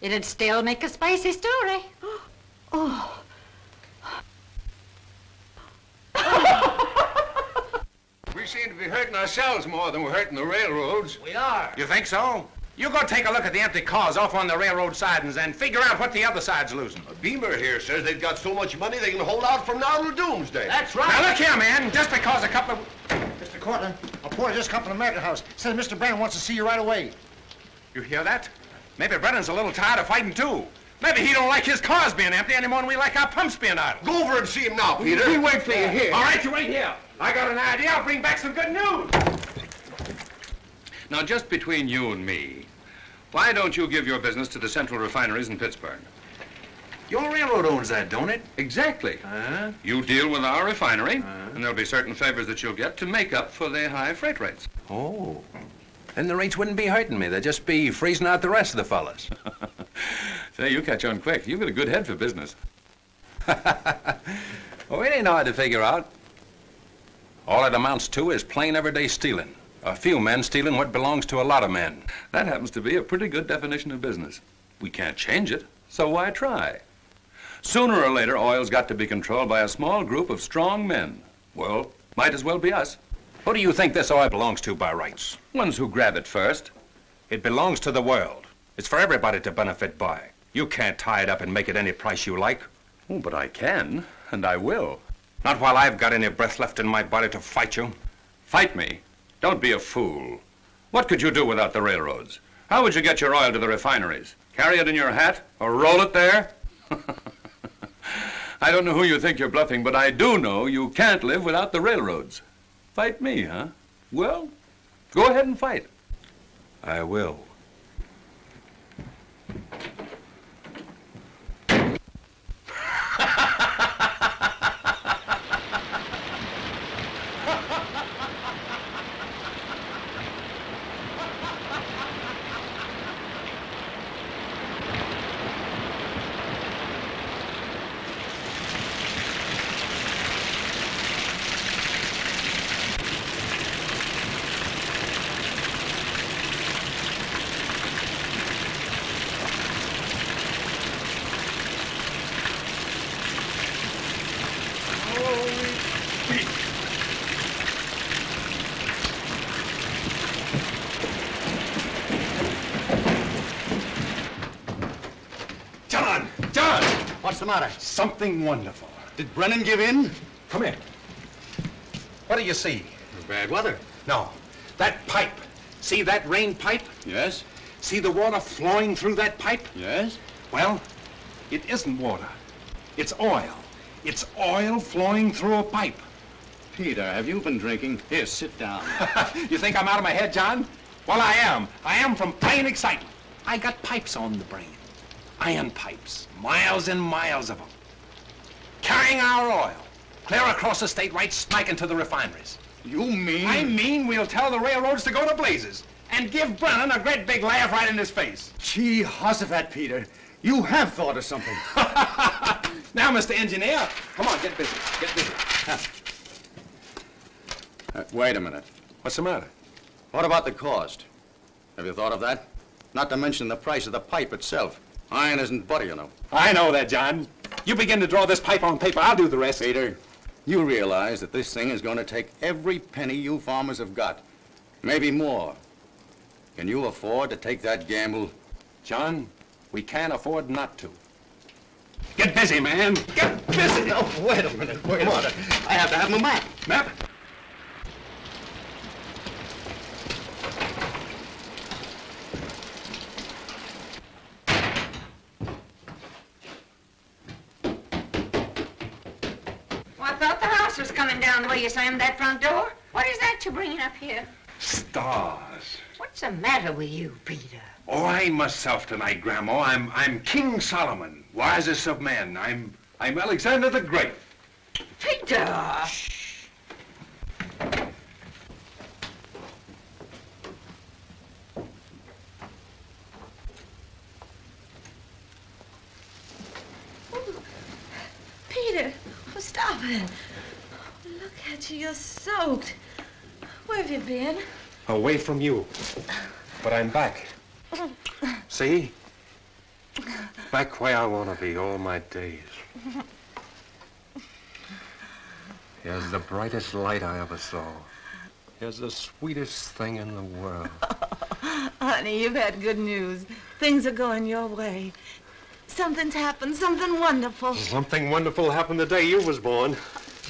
Speaker 2: It'd still make a spicy story. [gasps]
Speaker 25: Oh.
Speaker 3: We [laughs] seem to be hurting ourselves more than we're hurting the railroads.
Speaker 14: We are.
Speaker 3: You think so? You go take a look at the empty cars off on the railroad sidings and figure out what the other side's losing.
Speaker 1: A Beamer here says they've got so much money they can hold out from now till doomsday.
Speaker 14: That's right.
Speaker 3: Now look here, man. Just because a couple of...
Speaker 27: Mr. Cortland, a porter just come from the American House. Says Mr. Brennan wants to see you right away.
Speaker 3: You hear that? Maybe Brennan's a little tired of fighting, too. Maybe he don't like his cars being empty any more than we like our pumps being idle.
Speaker 1: Go over and see him now, Peter.
Speaker 3: We wait for you here. All right, you wait here. I got an idea. I'll bring back some good news.
Speaker 6: Now, just between you and me, why don't you give your business to the Central Refineries in Pittsburgh?
Speaker 14: Your railroad owns that, don't it?
Speaker 6: Exactly.
Speaker 14: Uh,
Speaker 6: You deal with our refinery, and there'll be certain favors that you'll get to make up for the high freight rates.
Speaker 14: oh. Then the rates wouldn't be hurting me. They'd just be freezing out the rest of the fellas. [laughs]
Speaker 6: Say, you catch on quick. You've got a good head for business. [laughs]
Speaker 14: oh, it ain't hard to figure out. All it amounts to is plain everyday stealing. A few men stealing what belongs to a lot of men.
Speaker 6: That happens to be a pretty good definition of business. We can't change it, so why try? Sooner or later, oil's got to be controlled by a small group of strong men. Well, might as well be us.
Speaker 14: Who do you think this oil belongs to by rights?
Speaker 6: Ones who grab it first.
Speaker 14: It belongs to the world. It's for everybody to benefit by. You can't tie it up and make it any price you like.
Speaker 6: Oh, but I can, and I will.
Speaker 14: Not while I've got any breath left in my body to fight you.
Speaker 6: Fight me? Don't be a fool. What could you do without the railroads? How would you get your oil to the refineries? Carry it in your hat or roll it there? [laughs] I don't know who you think you're bluffing, but I do know you can't live without the railroads. Fight me, huh? Well, go ahead and fight.
Speaker 14: I will.
Speaker 7: Matter?
Speaker 3: Something wonderful.
Speaker 7: Did Brennan give in?
Speaker 3: Come here. What do you see?
Speaker 7: Bad weather.
Speaker 3: No. That pipe. See that rain pipe?
Speaker 7: Yes.
Speaker 3: See the water flowing through that pipe?
Speaker 7: Yes.
Speaker 3: Well, it isn't water. It's oil. It's oil flowing through a pipe.
Speaker 7: Peter, have you been drinking? Here, sit down. [laughs]
Speaker 3: you think I'm out of my head, John? Well, I am. I am from plain excitement. I got pipes on the brain. Iron pipes. Miles and miles of them. Carrying our oil. Clear across the state, right smack into the refineries.
Speaker 7: You mean?
Speaker 3: I mean we'll tell the railroads to go to blazes and give Brennan a great big laugh right in his face.
Speaker 7: Jehoshaphat, Peter. You have thought of something. [laughs]
Speaker 3: now, Mr. Engineer, come on, get busy. Get busy.
Speaker 7: Uh, wait a minute.
Speaker 3: What's the matter?
Speaker 7: What about the cost? Have you thought of that? Not to mention the price of the pipe itself. Iron isn't butter, you know.
Speaker 3: I know that, John. You begin to draw this pipe on paper, I'll do the rest.
Speaker 7: Peter, you realize that this thing is going to take every penny you farmers have got. Maybe more. Can you afford to take that gamble?
Speaker 3: John, we can't afford not to. Get busy, man. Get busy.
Speaker 7: Oh, wait a minute. Wait a minute. I have to have my map.
Speaker 3: Map?
Speaker 2: Well, I thought the house was coming down the way you slammed that front door. What is that you're bringing up here?
Speaker 3: Stars.
Speaker 2: What's the matter with you, Peter?
Speaker 3: Oh, I myself tonight, Grandma. I'm I'm King Solomon, wisest of men. I'm I'm Alexander the Great.
Speaker 2: Peter!
Speaker 11: Peter, oh, stop it. Look at you, you're soaked. Where have you been?
Speaker 3: Away from you. But I'm back. See? Back where I want to be all my days. Here's the brightest light I ever saw. Here's the sweetest thing in the world. [laughs]
Speaker 11: Honey, you've had good news. Things are going your way. Something's happened, something wonderful.
Speaker 3: Something wonderful happened the day you was born.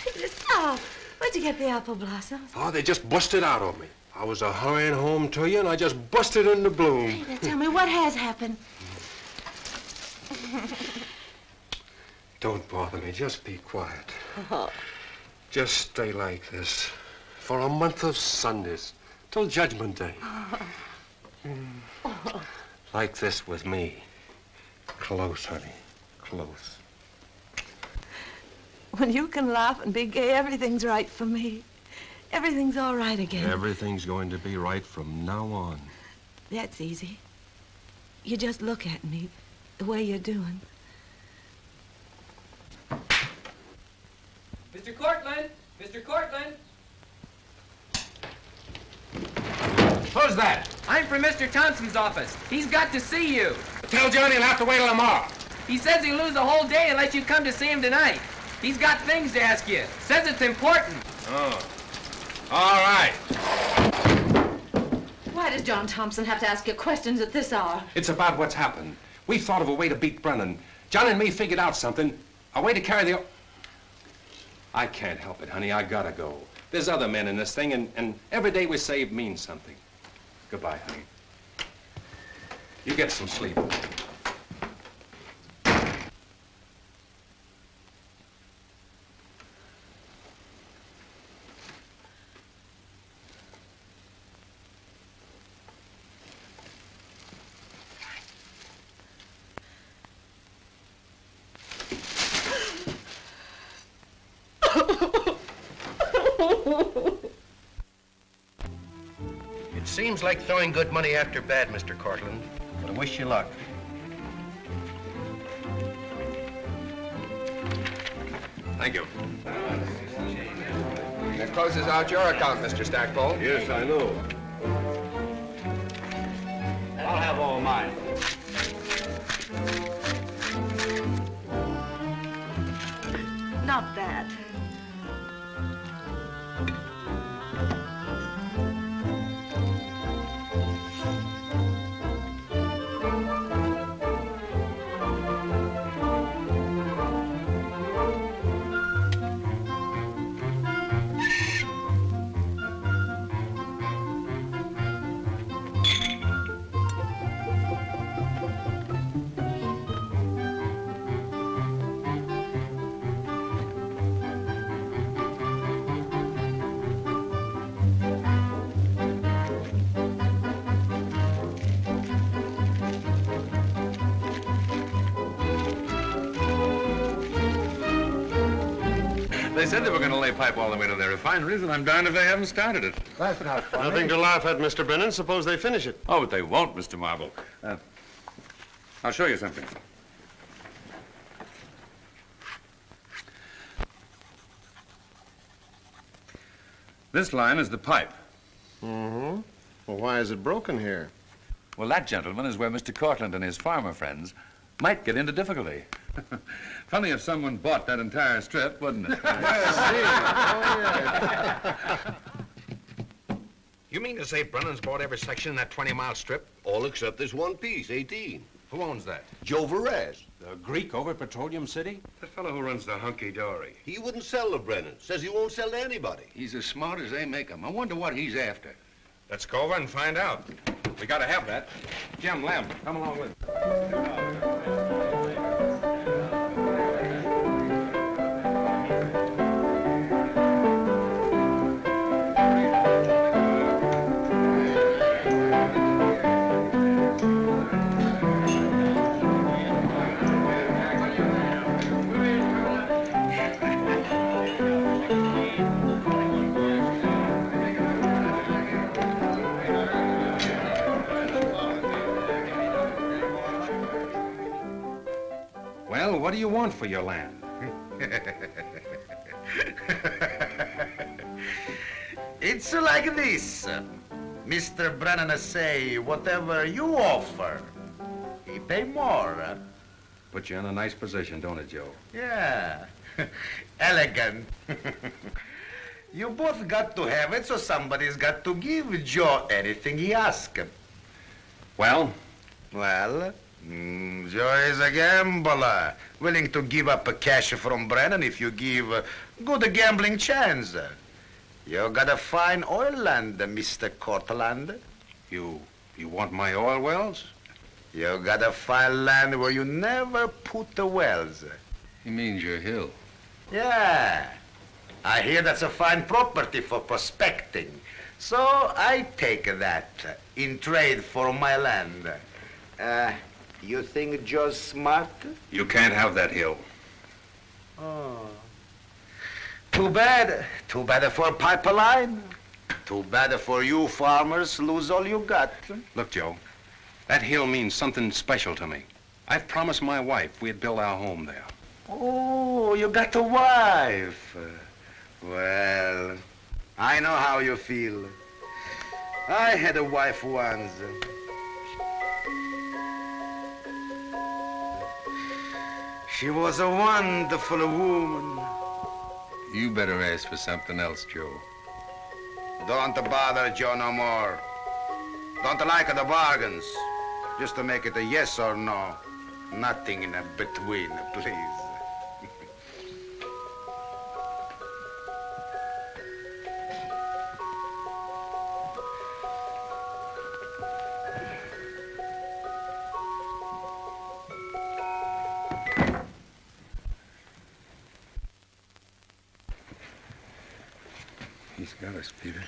Speaker 11: Peter, stop. Where'd you get the apple blossoms?
Speaker 3: Oh, they just busted out on me. I was a hurrying home to you, and I just busted into bloom.
Speaker 11: Peter, tell me what has happened. [laughs]
Speaker 3: Don't bother me. Just be quiet. Oh. Just stay like this for a month of Sundays till Judgment Day. [laughs] Like this with me. Close, honey. Close. [laughs]
Speaker 11: When you can laugh and be gay, everything's right for me. Everything's all right again.
Speaker 3: Everything's going to be right from now on.
Speaker 11: That's easy. You just look at me the way you're doing.
Speaker 28: Mr. Cortland! Mr. Cortland!
Speaker 3: Who's that?
Speaker 28: I'm from Mr. Thompson's office. He's got to see you.
Speaker 3: Tell Johnny he'll have to wait till tomorrow.
Speaker 28: He says he'll lose the whole day unless you come to see him tonight. He's got things to ask you. Says it's important.
Speaker 3: Oh. All right.
Speaker 11: Why does John Thompson have to ask you questions at this hour?
Speaker 3: It's about what's happened. We thought of a way to beat Brennan. John and me figured out something. A way to carry the... I can't help it, honey. I gotta go. There's other men in this thing, and, and every day we save means something. Goodbye, honey. You get some sleep.
Speaker 29: Seems like throwing good money after bad, Mr. Cortland, but I wish you luck.
Speaker 3: Thank you.
Speaker 1: That closes out your account, Mr. Stackpole.
Speaker 3: Yes, I know.
Speaker 7: I'll have all mine.
Speaker 11: Not that.
Speaker 6: Pipe all the way to their refineries, and I'm darned if they haven't started it.
Speaker 30: Laugh it out, Nothing to laugh at, Mr. Brennan. Suppose they finish it.
Speaker 6: Oh, but they won't, Mr. Marble. Uh, I'll show you something. This line is the pipe.
Speaker 30: Mm-hmm. Well, why is it broken here?
Speaker 6: Well, that, gentleman, is where Mr. Cortland and his farmer friends might get into difficulty. [laughs] Funny if someone bought that entire strip, wouldn't it? [laughs] yes, oh, yeah.
Speaker 31: You mean to say Brennan's bought every section in that 20-mile strip?
Speaker 32: All except this one piece, 18.
Speaker 31: Who owns that?
Speaker 32: Joe Varese.
Speaker 31: The Greek over at Petroleum City?
Speaker 6: The fellow who runs the hunky-dory.
Speaker 32: He wouldn't sell to Brennan. Says he won't sell to anybody.
Speaker 33: He's as smart as they make him. I wonder what he's after.
Speaker 3: Let's go over and find out. We gotta have that. Jim, Lem, come along with. Well, what do you want for your land?
Speaker 27: It's like this. Uh, Mr. Brennan say whatever you offer, he pay more. Uh.
Speaker 3: Put you in a nice position, don't it, Joe?
Speaker 27: Yeah, [laughs] elegant. [laughs] you both got to have it, so somebody's got to give Joe anything he asks.
Speaker 3: Well?
Speaker 27: Well, mm, Joe is a gambler, willing to give up a cash from Brennan if you give a good gambling chance. You got a fine oil land, Mr. Cortland.
Speaker 3: You, you want my oil wells?
Speaker 27: You got a fine land where you never put the wells.
Speaker 6: He means your hill.
Speaker 27: Yeah. I hear that's a fine property for prospecting. So I take that in trade for my land. Uh, you think Joe's smart?
Speaker 3: You can't have that hill.
Speaker 27: Oh. Too bad. Too bad for pipeline. Too bad for you farmers lose all you got.
Speaker 3: Look, Joe, that hill means something special to me. I've promised my wife we'd build our home there.
Speaker 27: Oh, you got a wife. Well, I know how you feel. I had a wife once. She was a wonderful woman.
Speaker 6: You better ask for something else, Joe.
Speaker 27: Don't bother Joe no more. Don't like the bargains. Just to make it a yes or no. Nothing in a between, please.
Speaker 14: He's got us, Peter.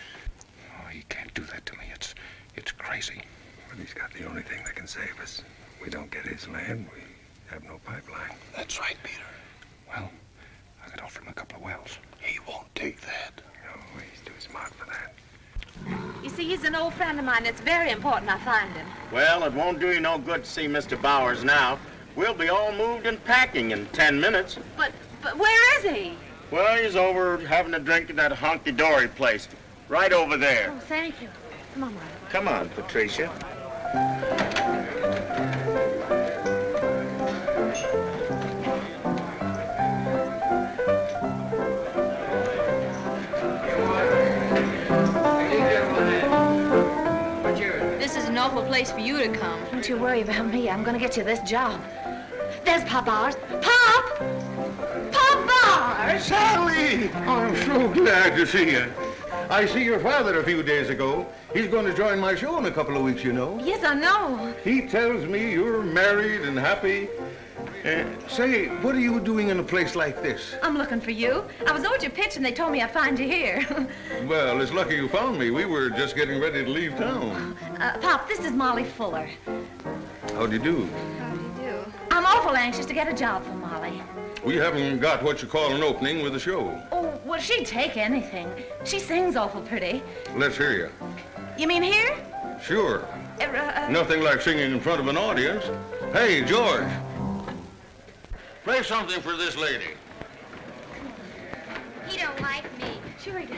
Speaker 3: Oh, he can't do that to me. It's, it's crazy.
Speaker 14: But he's got the only thing that can save us. We don't get his land, we have no pipeline.
Speaker 32: That's right, Peter.
Speaker 3: Well, I could offer him a couple of wells.
Speaker 32: He won't take that.
Speaker 14: No, he's too smart for that.
Speaker 5: You see, he's an old friend of mine. It's very important I find him.
Speaker 34: Well, it won't do you no good to see Mr. Bowers now. We'll be all moved and packing in ten minutes.
Speaker 5: But, but where is he?
Speaker 34: Well, he's over having a drink at that honky-dory place. Right over there.
Speaker 5: Oh, thank you. Come on, Marty.
Speaker 34: Come on, Patricia.
Speaker 24: This is an awful place for you to come.
Speaker 5: Don't you worry about me. I'm going to get you this job. There's Pop Bowers. Pop! Pop Bowers!
Speaker 1: Sally! I'm so glad to see you. I see your father a few days ago. He's going to join my show in a couple of weeks, you know.
Speaker 5: Yes, I know.
Speaker 1: He tells me you're married and happy. Uh, say, what are you doing in a place like this?
Speaker 5: I'm looking for you. I was over at your pitch and they told me I'd find you here. [laughs]
Speaker 1: Well, it's lucky you found me. We were just getting ready to leave town.
Speaker 5: uh, Pop, this is Molly Fuller.
Speaker 1: How do you do? How do you do?
Speaker 5: I'm awful anxious to get a job for Molly.
Speaker 1: We haven't got what you call an opening with the show.
Speaker 5: Oh, Well, she'd take anything. She sings awful pretty.
Speaker 1: Let's hear you.
Speaker 5: You mean here?
Speaker 1: Sure.
Speaker 5: Uh, uh,
Speaker 1: Nothing like singing in front of an audience. Hey, George. Play something for this lady.
Speaker 5: He don't like me. Sure he does.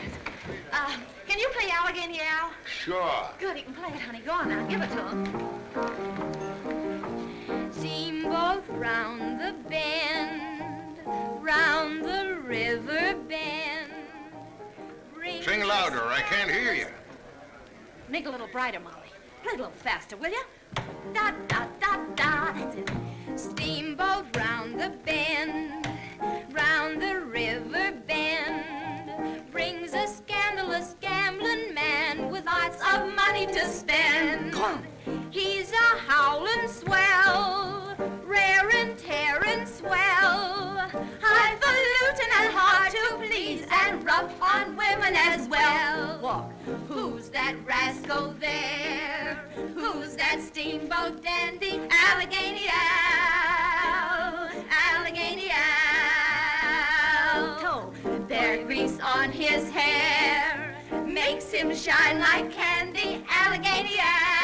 Speaker 5: Uh, can you play Allegheny Al?
Speaker 1: Sure.
Speaker 5: Good, he can play it, honey. Go on now, give it to him.
Speaker 24: Steamboat round the
Speaker 1: Sing louder, I can't hear you.
Speaker 5: Make it a little brighter, Molly. Play a little faster, will you? Da, da, da, da.
Speaker 24: Steamboat round the bend, round the river bend, brings a scandalous gambling man with lots of money to spend. He's a howling swell, and hard to please, and rough on women as well. Walk. Who's that rascal there? Who's that steamboat dandy? Allegheny Al, Allegheny Al. Bear grease on his hair makes him shine like candy. Allegheny Al,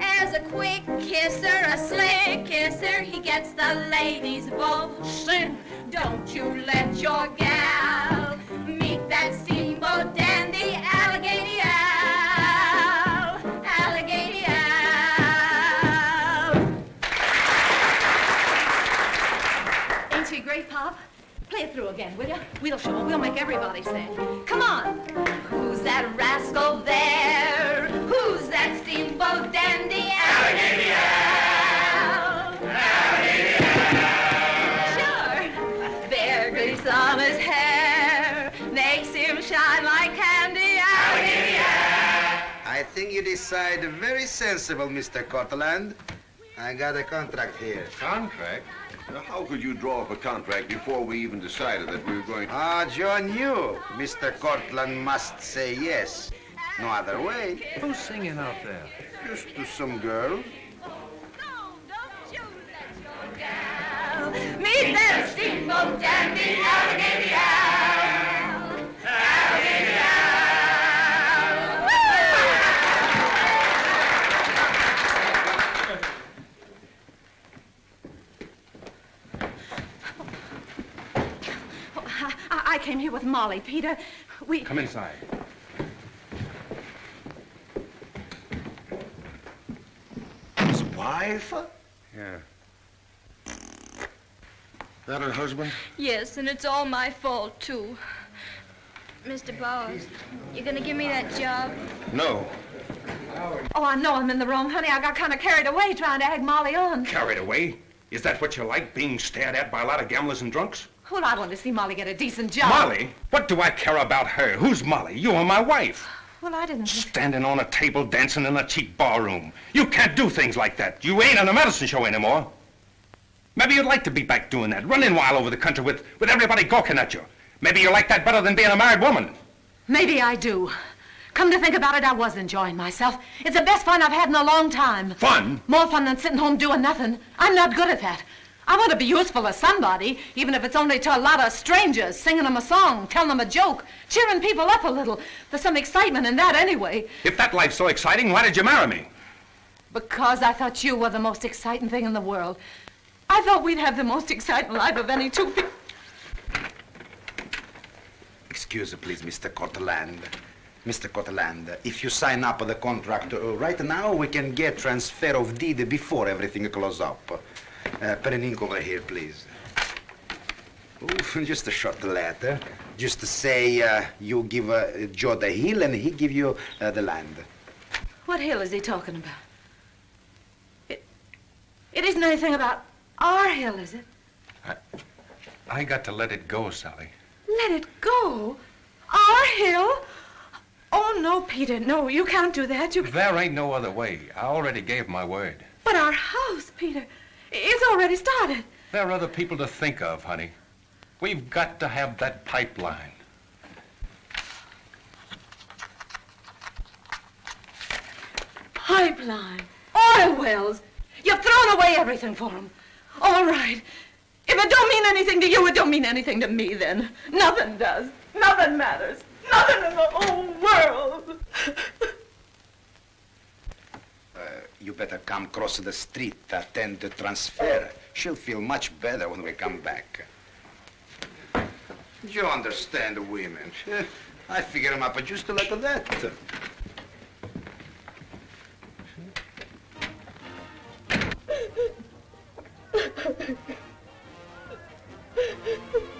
Speaker 24: As a quick kisser, a slick kisser, he gets the ladies' vote. Sing, don't you let your gal meet that steamboat dandy Allegheny Al, Allegheny Al.
Speaker 5: Ain't she great, Pop? Play it through again, will you? We'll show. We'll make everybody sing. Come on.
Speaker 24: Who's that rascal there? Who's that steamboat dandy? Allegheny Al! Sure. Bear grease on his hair makes him shine like candy. Allegheny
Speaker 27: I think you decide very sensible, Mr. Cortland. I got a contract here.
Speaker 1: Contract? Now, how could you draw up a contract before we even decided that we were going to...
Speaker 27: Ah, John, you. Mr. Cortland must say yes. No other way.
Speaker 6: Who's singing out there?
Speaker 27: Just to some girl.
Speaker 24: Meet that steamboat dandy, Allegheny Al! Allegheny
Speaker 5: Oh, I, I came here with Molly, Peter. We.
Speaker 35: Come inside.
Speaker 1: His wife?
Speaker 35: Yeah.
Speaker 1: That her husband?
Speaker 24: Yes, and it's all my fault, too. Mr. Bowers, you gonna give me that job?
Speaker 1: No.
Speaker 5: Oh, I know I'm in the wrong, honey. I got kind of carried away trying to egg Molly on.
Speaker 3: Carried away? Is that what you like, being stared at by a lot of gamblers and drunks?
Speaker 5: Well, I want to see Molly get a decent job.
Speaker 3: Molly? What do I care about her? Who's Molly? You are my wife.
Speaker 5: Well, I didn't.
Speaker 3: Standing on a table, dancing in a cheap barroom. You can't do things like that. You ain't on a medicine show anymore. Maybe you'd like to be back doing that, running wild over the country with, with everybody gawking at you. Maybe you like that better than being a married woman.
Speaker 5: Maybe I do. Come to think about it, I was enjoying myself. It's the best fun I've had in a long time.
Speaker 3: Fun?
Speaker 5: More fun than sitting home doing nothing. I'm not good at that. I want to be useful to somebody, even if it's only to a lot of strangers, singing them a song, telling them a joke, cheering people up a little. There's some excitement in that anyway.
Speaker 3: If that life's so exciting, why did you marry me?
Speaker 5: Because I thought you were the most exciting thing in the world. I thought we'd have the most exciting life of any two people.
Speaker 27: Excuse me, please, Mr. Cortland. Mr. Cortland, if you sign up the contract uh, right now, we can get transfer of deed before everything closes up. Uh, pen and ink over here, please. Ooh, [laughs] just a short letter. Just to say uh, you give uh, Joe the hill and he give you uh, the land.
Speaker 5: What hill is he talking about? It, it isn't anything about our hill, is it?
Speaker 6: I got to let it go, Sally.
Speaker 5: Let it go? Our hill? Oh, no, Peter, no, you can't do that. You...
Speaker 6: There ain't no other way. I already gave my word.
Speaker 5: But our house, Peter, it's already started.
Speaker 6: There are other people to think of, honey. We've got to have that pipeline.
Speaker 5: Pipeline, oil wells. You've thrown away everything for them. All right. If it don't mean anything to you, it don't mean anything to me then. Nothing does. Nothing matters. Nothing in the whole world. [laughs]
Speaker 27: You better come across the street, attend the transfer. She'll feel much better when we come back. You understand women. [laughs] I figure them up just like that. [laughs]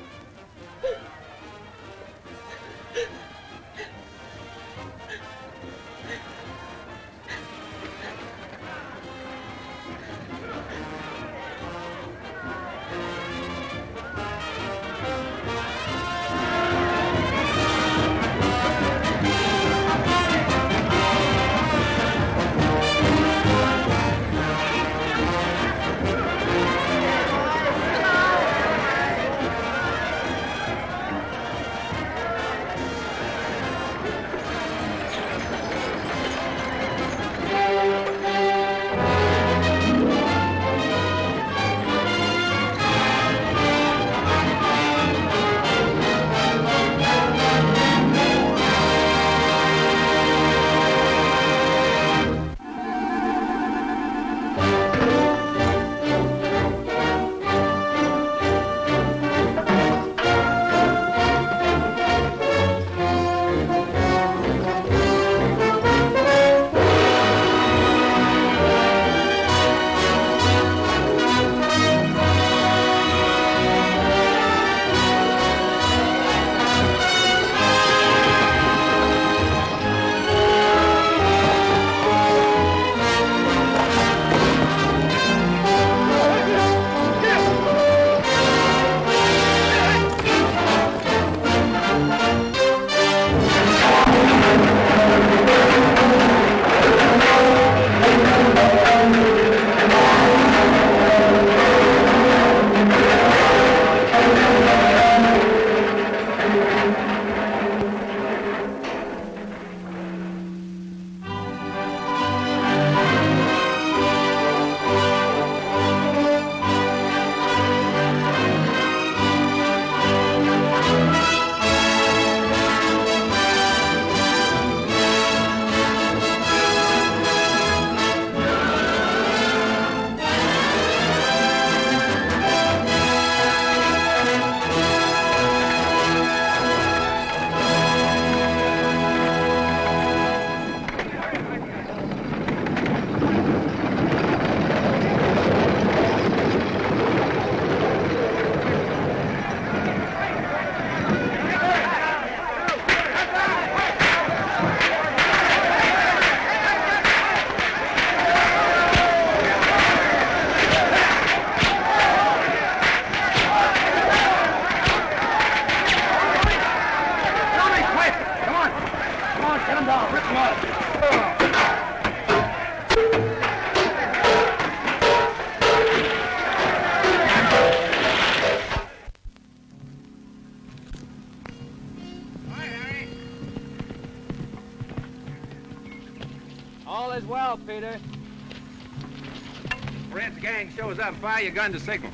Speaker 3: fire your gun to signal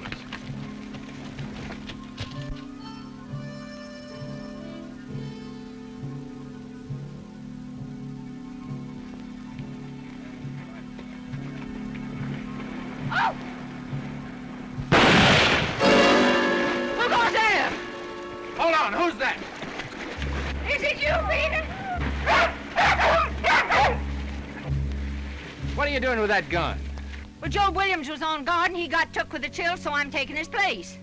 Speaker 2: he got took with a chill, so I'm taking his place.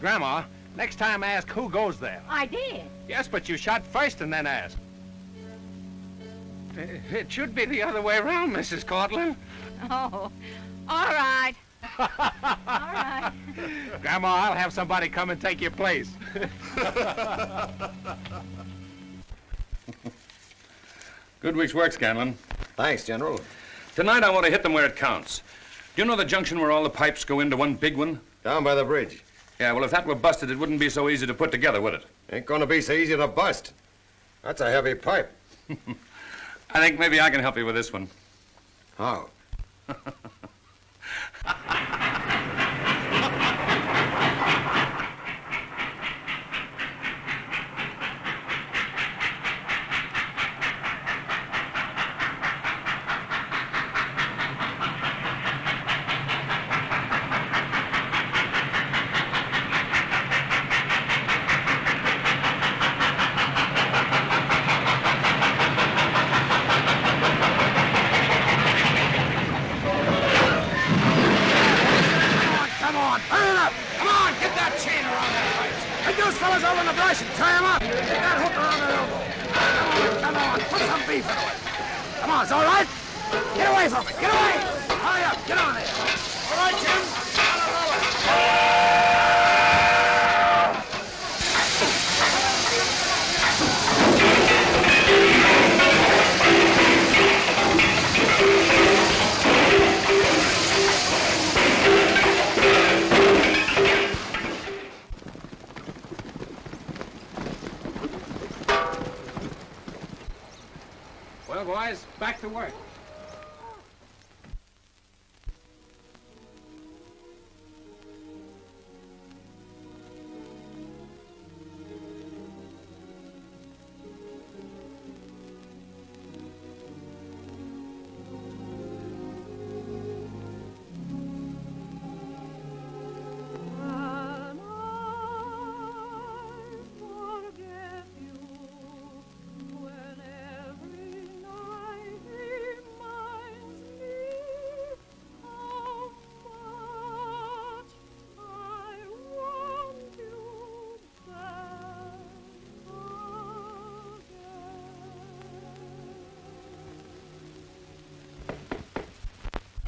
Speaker 3: Grandma, next time I ask who goes there.
Speaker 2: I did.
Speaker 3: Yes, but you shot first and then asked. It should be the other way around, Mrs. Cortland.
Speaker 2: Oh, all right. all right. [laughs]
Speaker 3: Grandma, I'll have somebody come and take your place. [laughs]
Speaker 6: Good week's work, Scanlon.
Speaker 9: Thanks, General.
Speaker 6: Tonight I want to hit them where it counts. Do you know the junction where all the pipes go into one big one?
Speaker 9: Down by the bridge.
Speaker 6: Yeah, well, if that were busted, it wouldn't be so easy to put together, would it?
Speaker 9: Ain't gonna be so easy to bust. That's a heavy pipe. [laughs]
Speaker 6: I think maybe I can help you with this one.
Speaker 11: How? [laughs]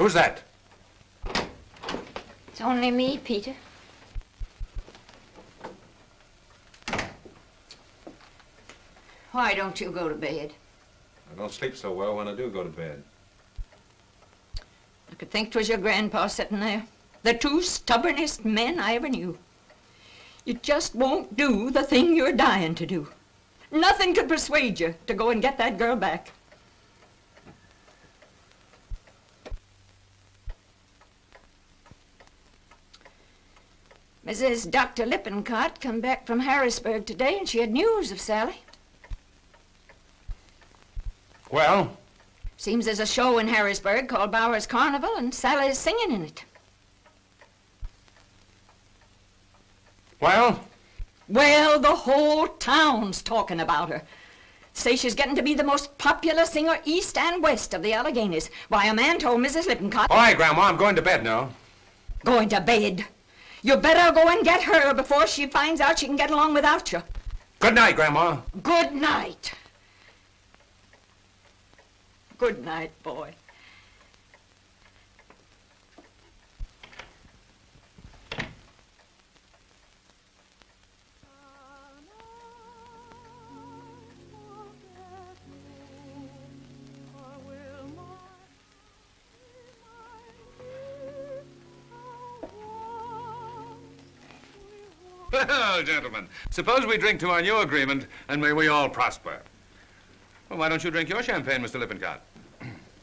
Speaker 3: Who's that?
Speaker 2: It's only me, Peter. Why don't you go to bed?
Speaker 3: I don't sleep so well when I do go to bed.
Speaker 2: I could think 'twas your grandpa sitting there. The two stubbornest men I ever knew. You just won't do the thing you're dying to do. Nothing could persuade you to go and get that girl back. Mrs. Dr. Lippincott come back from Harrisburg today, and she had news of Sally.
Speaker 3: Well?
Speaker 2: Seems there's a show in Harrisburg called Bowers Carnival, and Sally's singing in it.
Speaker 3: Well?
Speaker 2: Well, the whole town's talking about her. Say she's getting to be the most popular singer east and west of the Alleghenies. Why, a man told Mrs. Lippincott...
Speaker 3: All right, Grandma, I'm going to bed now.
Speaker 2: Going to bed. You better go and get her before she finds out she can get along without you.
Speaker 3: Good night, Grandma.
Speaker 2: Good night. Good night, boy.
Speaker 6: Well, gentlemen, suppose we drink to our new agreement, and may we all prosper. Well, why don't you drink your champagne, Mr. Lippincott?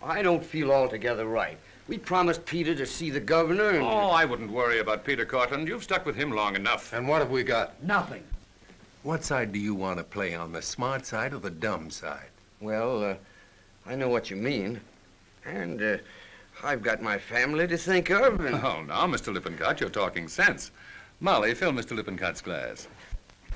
Speaker 7: I don't feel altogether right. We promised Peter to see the governor and...
Speaker 6: Oh, I wouldn't worry about Peter Cortland. You've stuck with him long enough.
Speaker 14: And what have we got?
Speaker 7: Nothing.
Speaker 14: What side do you want to play on, the smart side or the dumb side?
Speaker 7: Well, uh, I know what you mean. And uh, I've got my family to think of. And...
Speaker 6: Oh, now, Mr. Lippincott, you're talking sense. Molly, fill Mr. Lippincott's glass.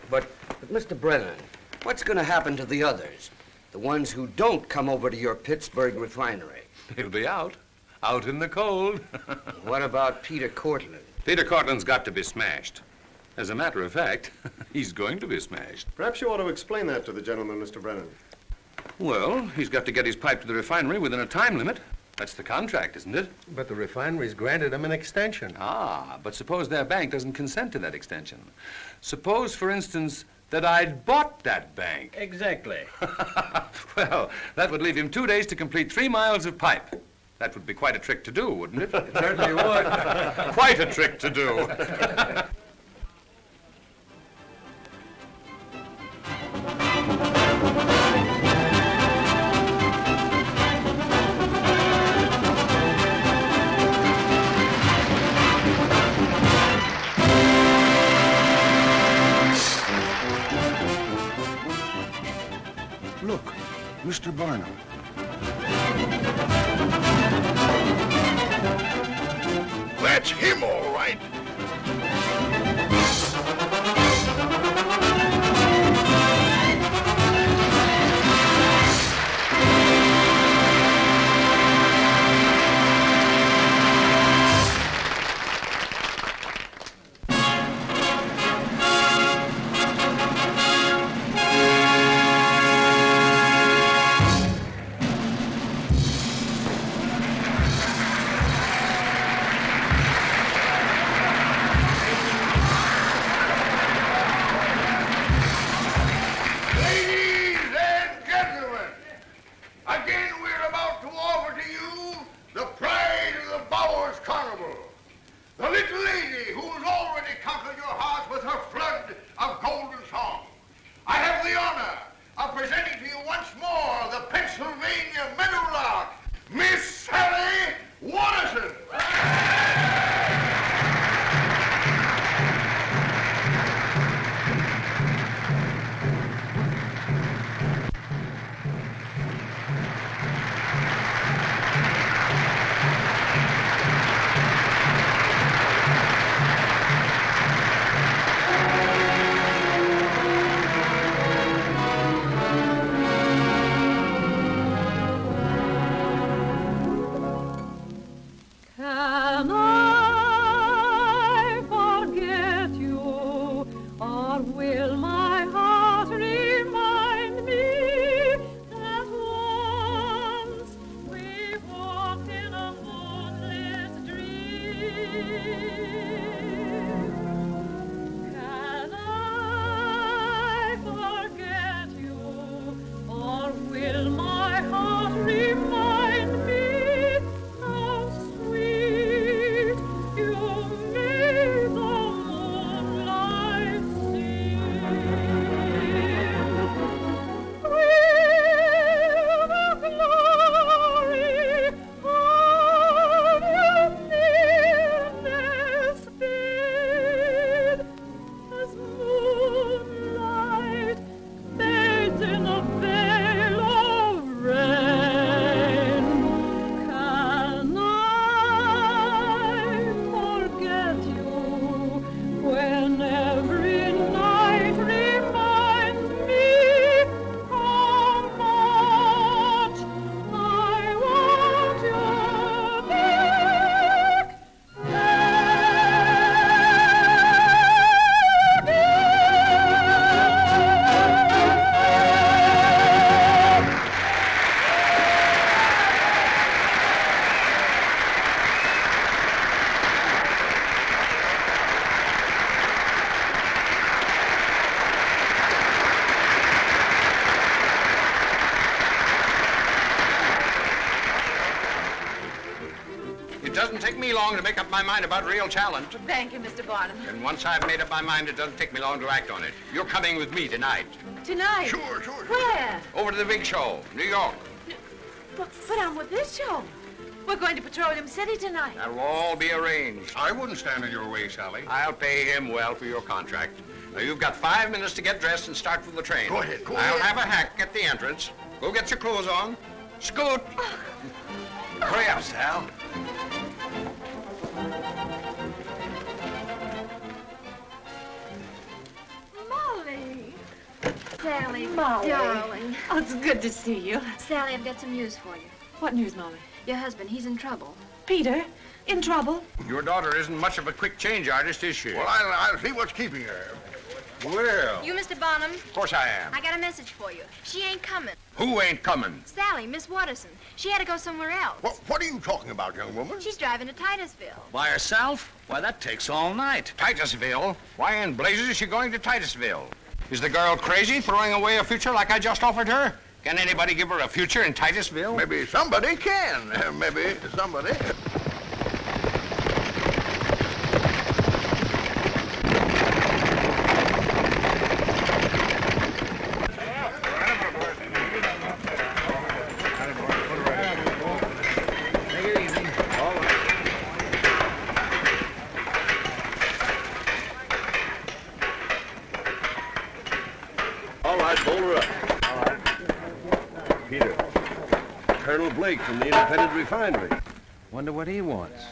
Speaker 7: But, but Mr. Brennan, what's going to happen to the others? The ones who don't come over to your Pittsburgh refinery?
Speaker 6: They'll be out. Out in the cold. [laughs]
Speaker 7: what about Peter Cortland?
Speaker 6: Peter Cortland's got to be smashed. As a matter of fact, [laughs] he's going to be smashed.
Speaker 36: Perhaps you ought to explain that to the gentleman, Mr. Brennan.
Speaker 6: Well, he's got to get his pipe to the refinery within a time limit. That's the contract, isn't it?
Speaker 14: But the refinery's granted him an extension.
Speaker 6: Ah, but suppose their bank doesn't consent to that extension. Suppose, for instance, that I'd bought that bank. [laughs]
Speaker 37: Exactly.
Speaker 6: Well, that would leave him two days to complete three miles of pipe. That would be quite a trick to do, wouldn't it? It
Speaker 37: certainly would. [laughs]
Speaker 6: quite a trick to do. [laughs]
Speaker 11: Barnum. That's him, all right.
Speaker 6: Long to make up my mind about real challenge.
Speaker 5: Thank you, Mr. Barnum.
Speaker 6: And once I've made up my mind, it doesn't take me long to act on it. You're coming with me tonight.
Speaker 5: Tonight?
Speaker 6: Sure, sure.
Speaker 5: Where?
Speaker 6: Over to the big show, New York.
Speaker 5: But, but I'm with this show. We're going to Petroleum City tonight.
Speaker 6: That'll all be arranged. I wouldn't stand in your way, Sally. I'll pay him well for your contract. Now, you've got five minutes to get dressed and start for the train.
Speaker 11: Go ahead, go
Speaker 6: I'll
Speaker 11: ahead.
Speaker 6: have a hack at the entrance. Go get your clothes on. Scoot. Oh. Hurry up, Sal.
Speaker 24: Molly. darling.
Speaker 38: Oh, it's good to see you.
Speaker 24: Sally, I've got some news for you.
Speaker 38: What news, Molly?
Speaker 24: Your husband, he's in trouble.
Speaker 38: Peter, in trouble?
Speaker 6: Your daughter isn't much of a quick change artist, is she?
Speaker 11: Well, I'll, I'll see what's keeping her. Well,
Speaker 24: You, Mr. Barnum?
Speaker 6: of course I am.
Speaker 24: I got a message for you. She ain't coming.
Speaker 6: Who ain't coming?
Speaker 24: Sally, Miss Watterson. She had to go somewhere else.
Speaker 11: what, what are you talking about, young woman?
Speaker 24: She's driving to Titusville.
Speaker 6: By herself? Why, that takes all night. Titusville? Why in blazes is she going to Titusville? Is the girl crazy, throwing away a future like I just offered her? Can anybody give her a future in Titusville?
Speaker 11: Maybe somebody can. [laughs] Maybe somebody.
Speaker 6: Blake from the Independent Refinery.
Speaker 3: Wonder what he wants.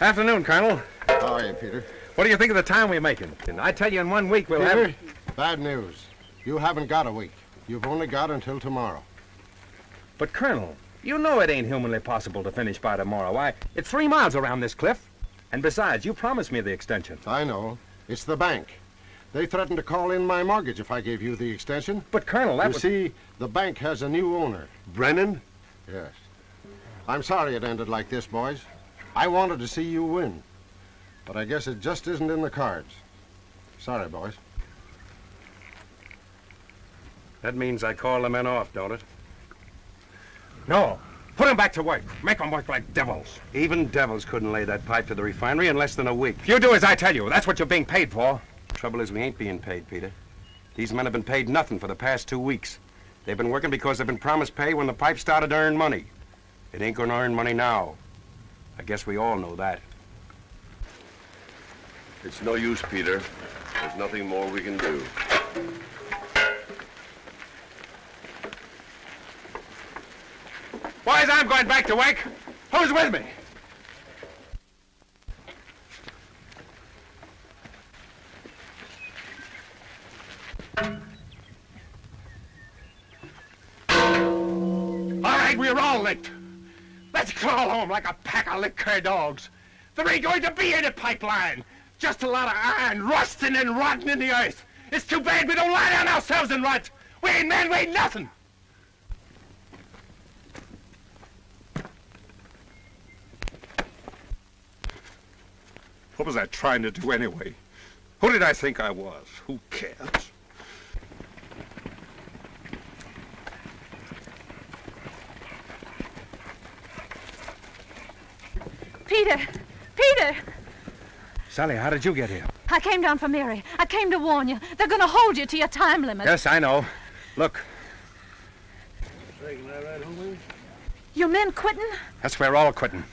Speaker 3: Afternoon, Colonel.
Speaker 36: How are you, Peter?
Speaker 3: What do you think of the time we're making? And I tell you, in one week we'll
Speaker 36: Peter,
Speaker 3: have.
Speaker 36: bad news. You haven't got a week. You've only got until tomorrow.
Speaker 3: But, Colonel, you know it ain't humanly possible to finish by tomorrow. Why, it's three miles around this cliff. And besides, you promised me the extension.
Speaker 36: I know. It's the bank. They threatened to call in my mortgage if I gave you the extension.
Speaker 3: But, Colonel, that
Speaker 36: you
Speaker 3: was...
Speaker 36: see, the bank has a new owner.
Speaker 6: Brennan?
Speaker 36: Yes. I'm sorry it ended like this, boys. I wanted to see you win. But I guess it just isn't in the cards. Sorry, boys.
Speaker 3: That means I call the men off, don't it? No. Put them back to work. Make them work like devils.
Speaker 6: Even devils couldn't lay that pipe to the refinery in less than a week.
Speaker 3: You do as I tell you. That's what you're being paid for.
Speaker 6: Trouble is, we ain't being paid, Peter. These men have been paid nothing for the past two weeks. They've been working because they've been promised pay when the pipe started to earn money. It ain't gonna earn money now. I guess we all know that.
Speaker 39: It's no use, Peter. There's nothing more we can do.
Speaker 3: Boys, I'm going back to work. Who's with me? All right, we're all licked. Let's crawl home like a pack of cur dogs. There ain't going to be any pipeline. Just a lot of iron rusting and rotting in the earth. It's too bad we don't lie down ourselves and rot. We ain't men, we ain't nothing. What was I trying to do anyway? Who did I think I was? Who cares?
Speaker 5: Peter! Peter!
Speaker 3: Sally, how did you get here?
Speaker 5: I came down from Mary. I came to warn you. They're going to hold you to your time limit.
Speaker 3: Yes, I know. Look,
Speaker 5: Your men quitting?
Speaker 3: that's where we're all quitting.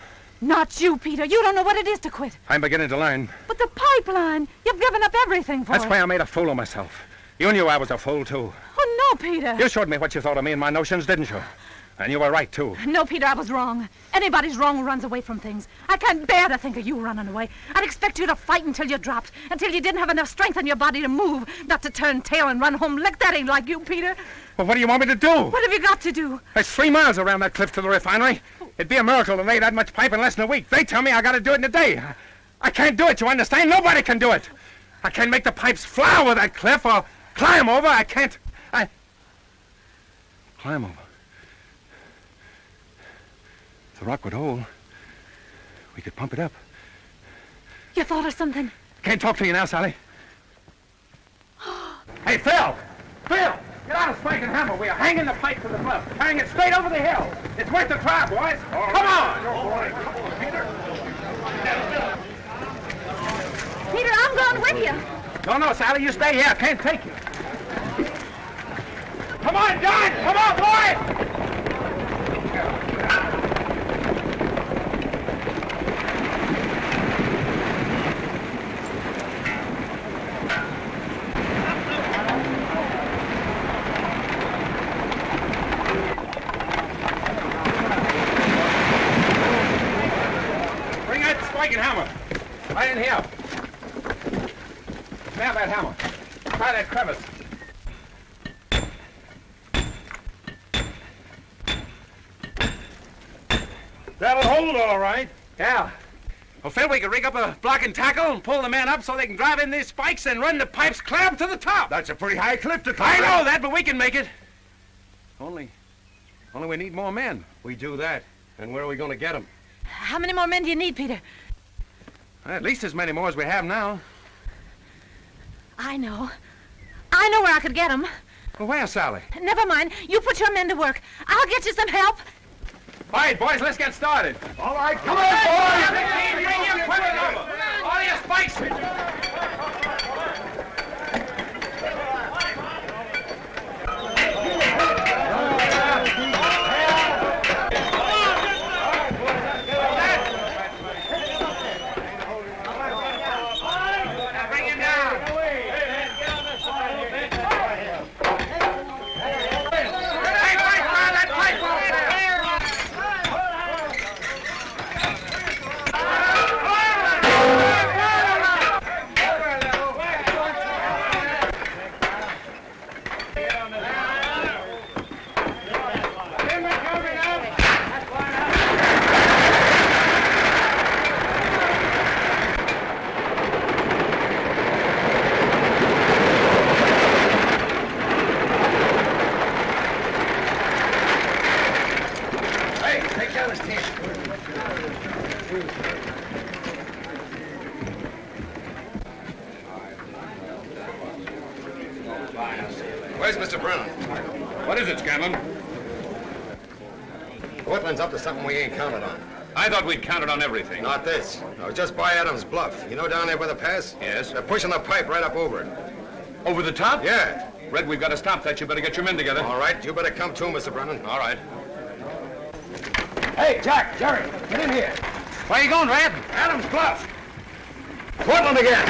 Speaker 5: Not you, Peter. You don't know what it is to quit.
Speaker 3: I'm beginning to learn.
Speaker 5: But the pipeline. You've given up everything for
Speaker 3: That's
Speaker 5: it.
Speaker 3: why I made a fool of myself. You knew I was a fool, too.
Speaker 5: Oh, no, Peter.
Speaker 3: You showed me what you thought of me and my notions, didn't you? And you were right, too.
Speaker 5: No, Peter, I was wrong. Anybody's wrong who runs away from things. I can't bear to think of you running away. I'd expect you to fight until you dropped, until you didn't have enough strength in your body to move, not to turn tail and run home. Lick that ain't like you, Peter.
Speaker 3: Well, what do you want me to do?
Speaker 5: What have you got to do?
Speaker 3: It's three miles around that cliff to the refinery. It'd be a miracle to lay that much pipe in less than a week. They tell me I gotta do it in a day. I- I can't do it, you understand? Nobody can do it. I can't make the pipes fly over that cliff or climb over. I can't. I. Climb over. The rock would hold, we could pump it up.
Speaker 5: You thought of something?
Speaker 3: Can't talk to you now, Sally. [gasps] Hey, Phil! Phil! Get out of Spike and Hammer. We are hanging the pipe to the bluff. Carrying it straight over the hill. It's worth the try, boys. Come on!
Speaker 5: Peter, I'm going with you.
Speaker 3: No, no, Sally, you stay here. I can't take you. Come on, John! Come on, boy! Bring out the spike and hammer. Right in here. Grab that hammer. Try that crevice. That'll hold all right. Yeah. Well, Phil, we could rig up a block and tackle and pull the men up so they can drive in these spikes and run the pipes clear up to the top.
Speaker 40: That's a pretty high cliff to climb.
Speaker 3: I know that, but we can make it. Only, only we need more men.
Speaker 6: We do that. And where are we going to get them?
Speaker 5: How many more men do you need, Peter?
Speaker 3: At least as many more as we have now.
Speaker 5: I know. I know where I could get them.
Speaker 3: Well, where, Sally?
Speaker 5: Never mind. You put your men to work. I'll get you some help.
Speaker 3: All right, boys, let's get started.
Speaker 40: All right, come
Speaker 3: on, boys! Bring your equipment over. All your spikes.
Speaker 9: Ain't counted on.
Speaker 6: I thought we'd counted on everything.
Speaker 9: Not this. No, just by Adams Bluff. You know down there by the pass?
Speaker 6: Yes.
Speaker 9: They're pushing the pipe right up over it.
Speaker 6: Over the top?
Speaker 9: Yeah.
Speaker 6: Red, we've got to stop that. You better get your men together.
Speaker 9: All right, you better come too, Mr. Brennan.
Speaker 6: All right.
Speaker 3: Hey, Jack, Jerry, get in here.
Speaker 9: Where are you going, Red?
Speaker 3: Adams Bluff.
Speaker 9: Portland again.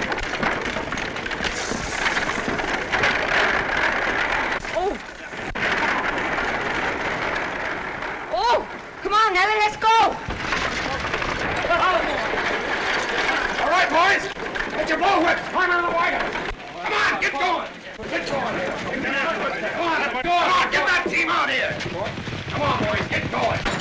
Speaker 5: Oh! Oh! Come on, Nellie, let's go!
Speaker 3: All right, boys. Get your blow whip. Climb out of the wagon. Come on, get going. Get going. Come on, get that team out here. Come on, boys, get going.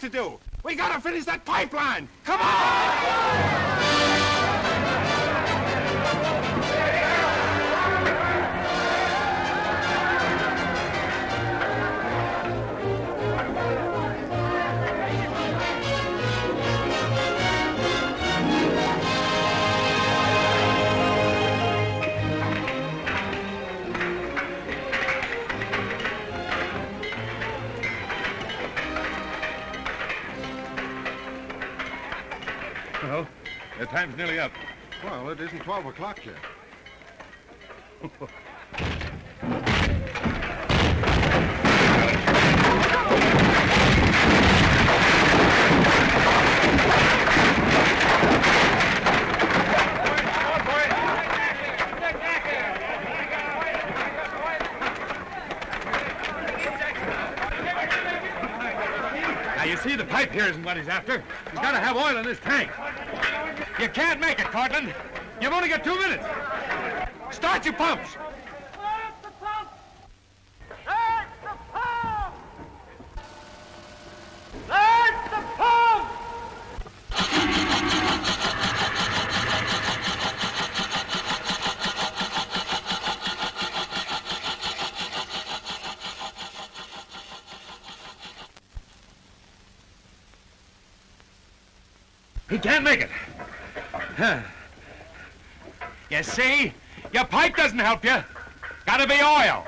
Speaker 3: To do. We gotta finish that pipeline.
Speaker 6: Time's nearly up.
Speaker 36: well, it isn't 12 o'clock yet.
Speaker 3: Now, you see, the pipe here isn't what he's after. He's got to have oil in this tank. You can't make it, Cortlandt. You've only got two minutes. Start your pumps. Start the pumps. He can't make it. Huh. You see? Your pipe doesn't help you. Gotta be oil.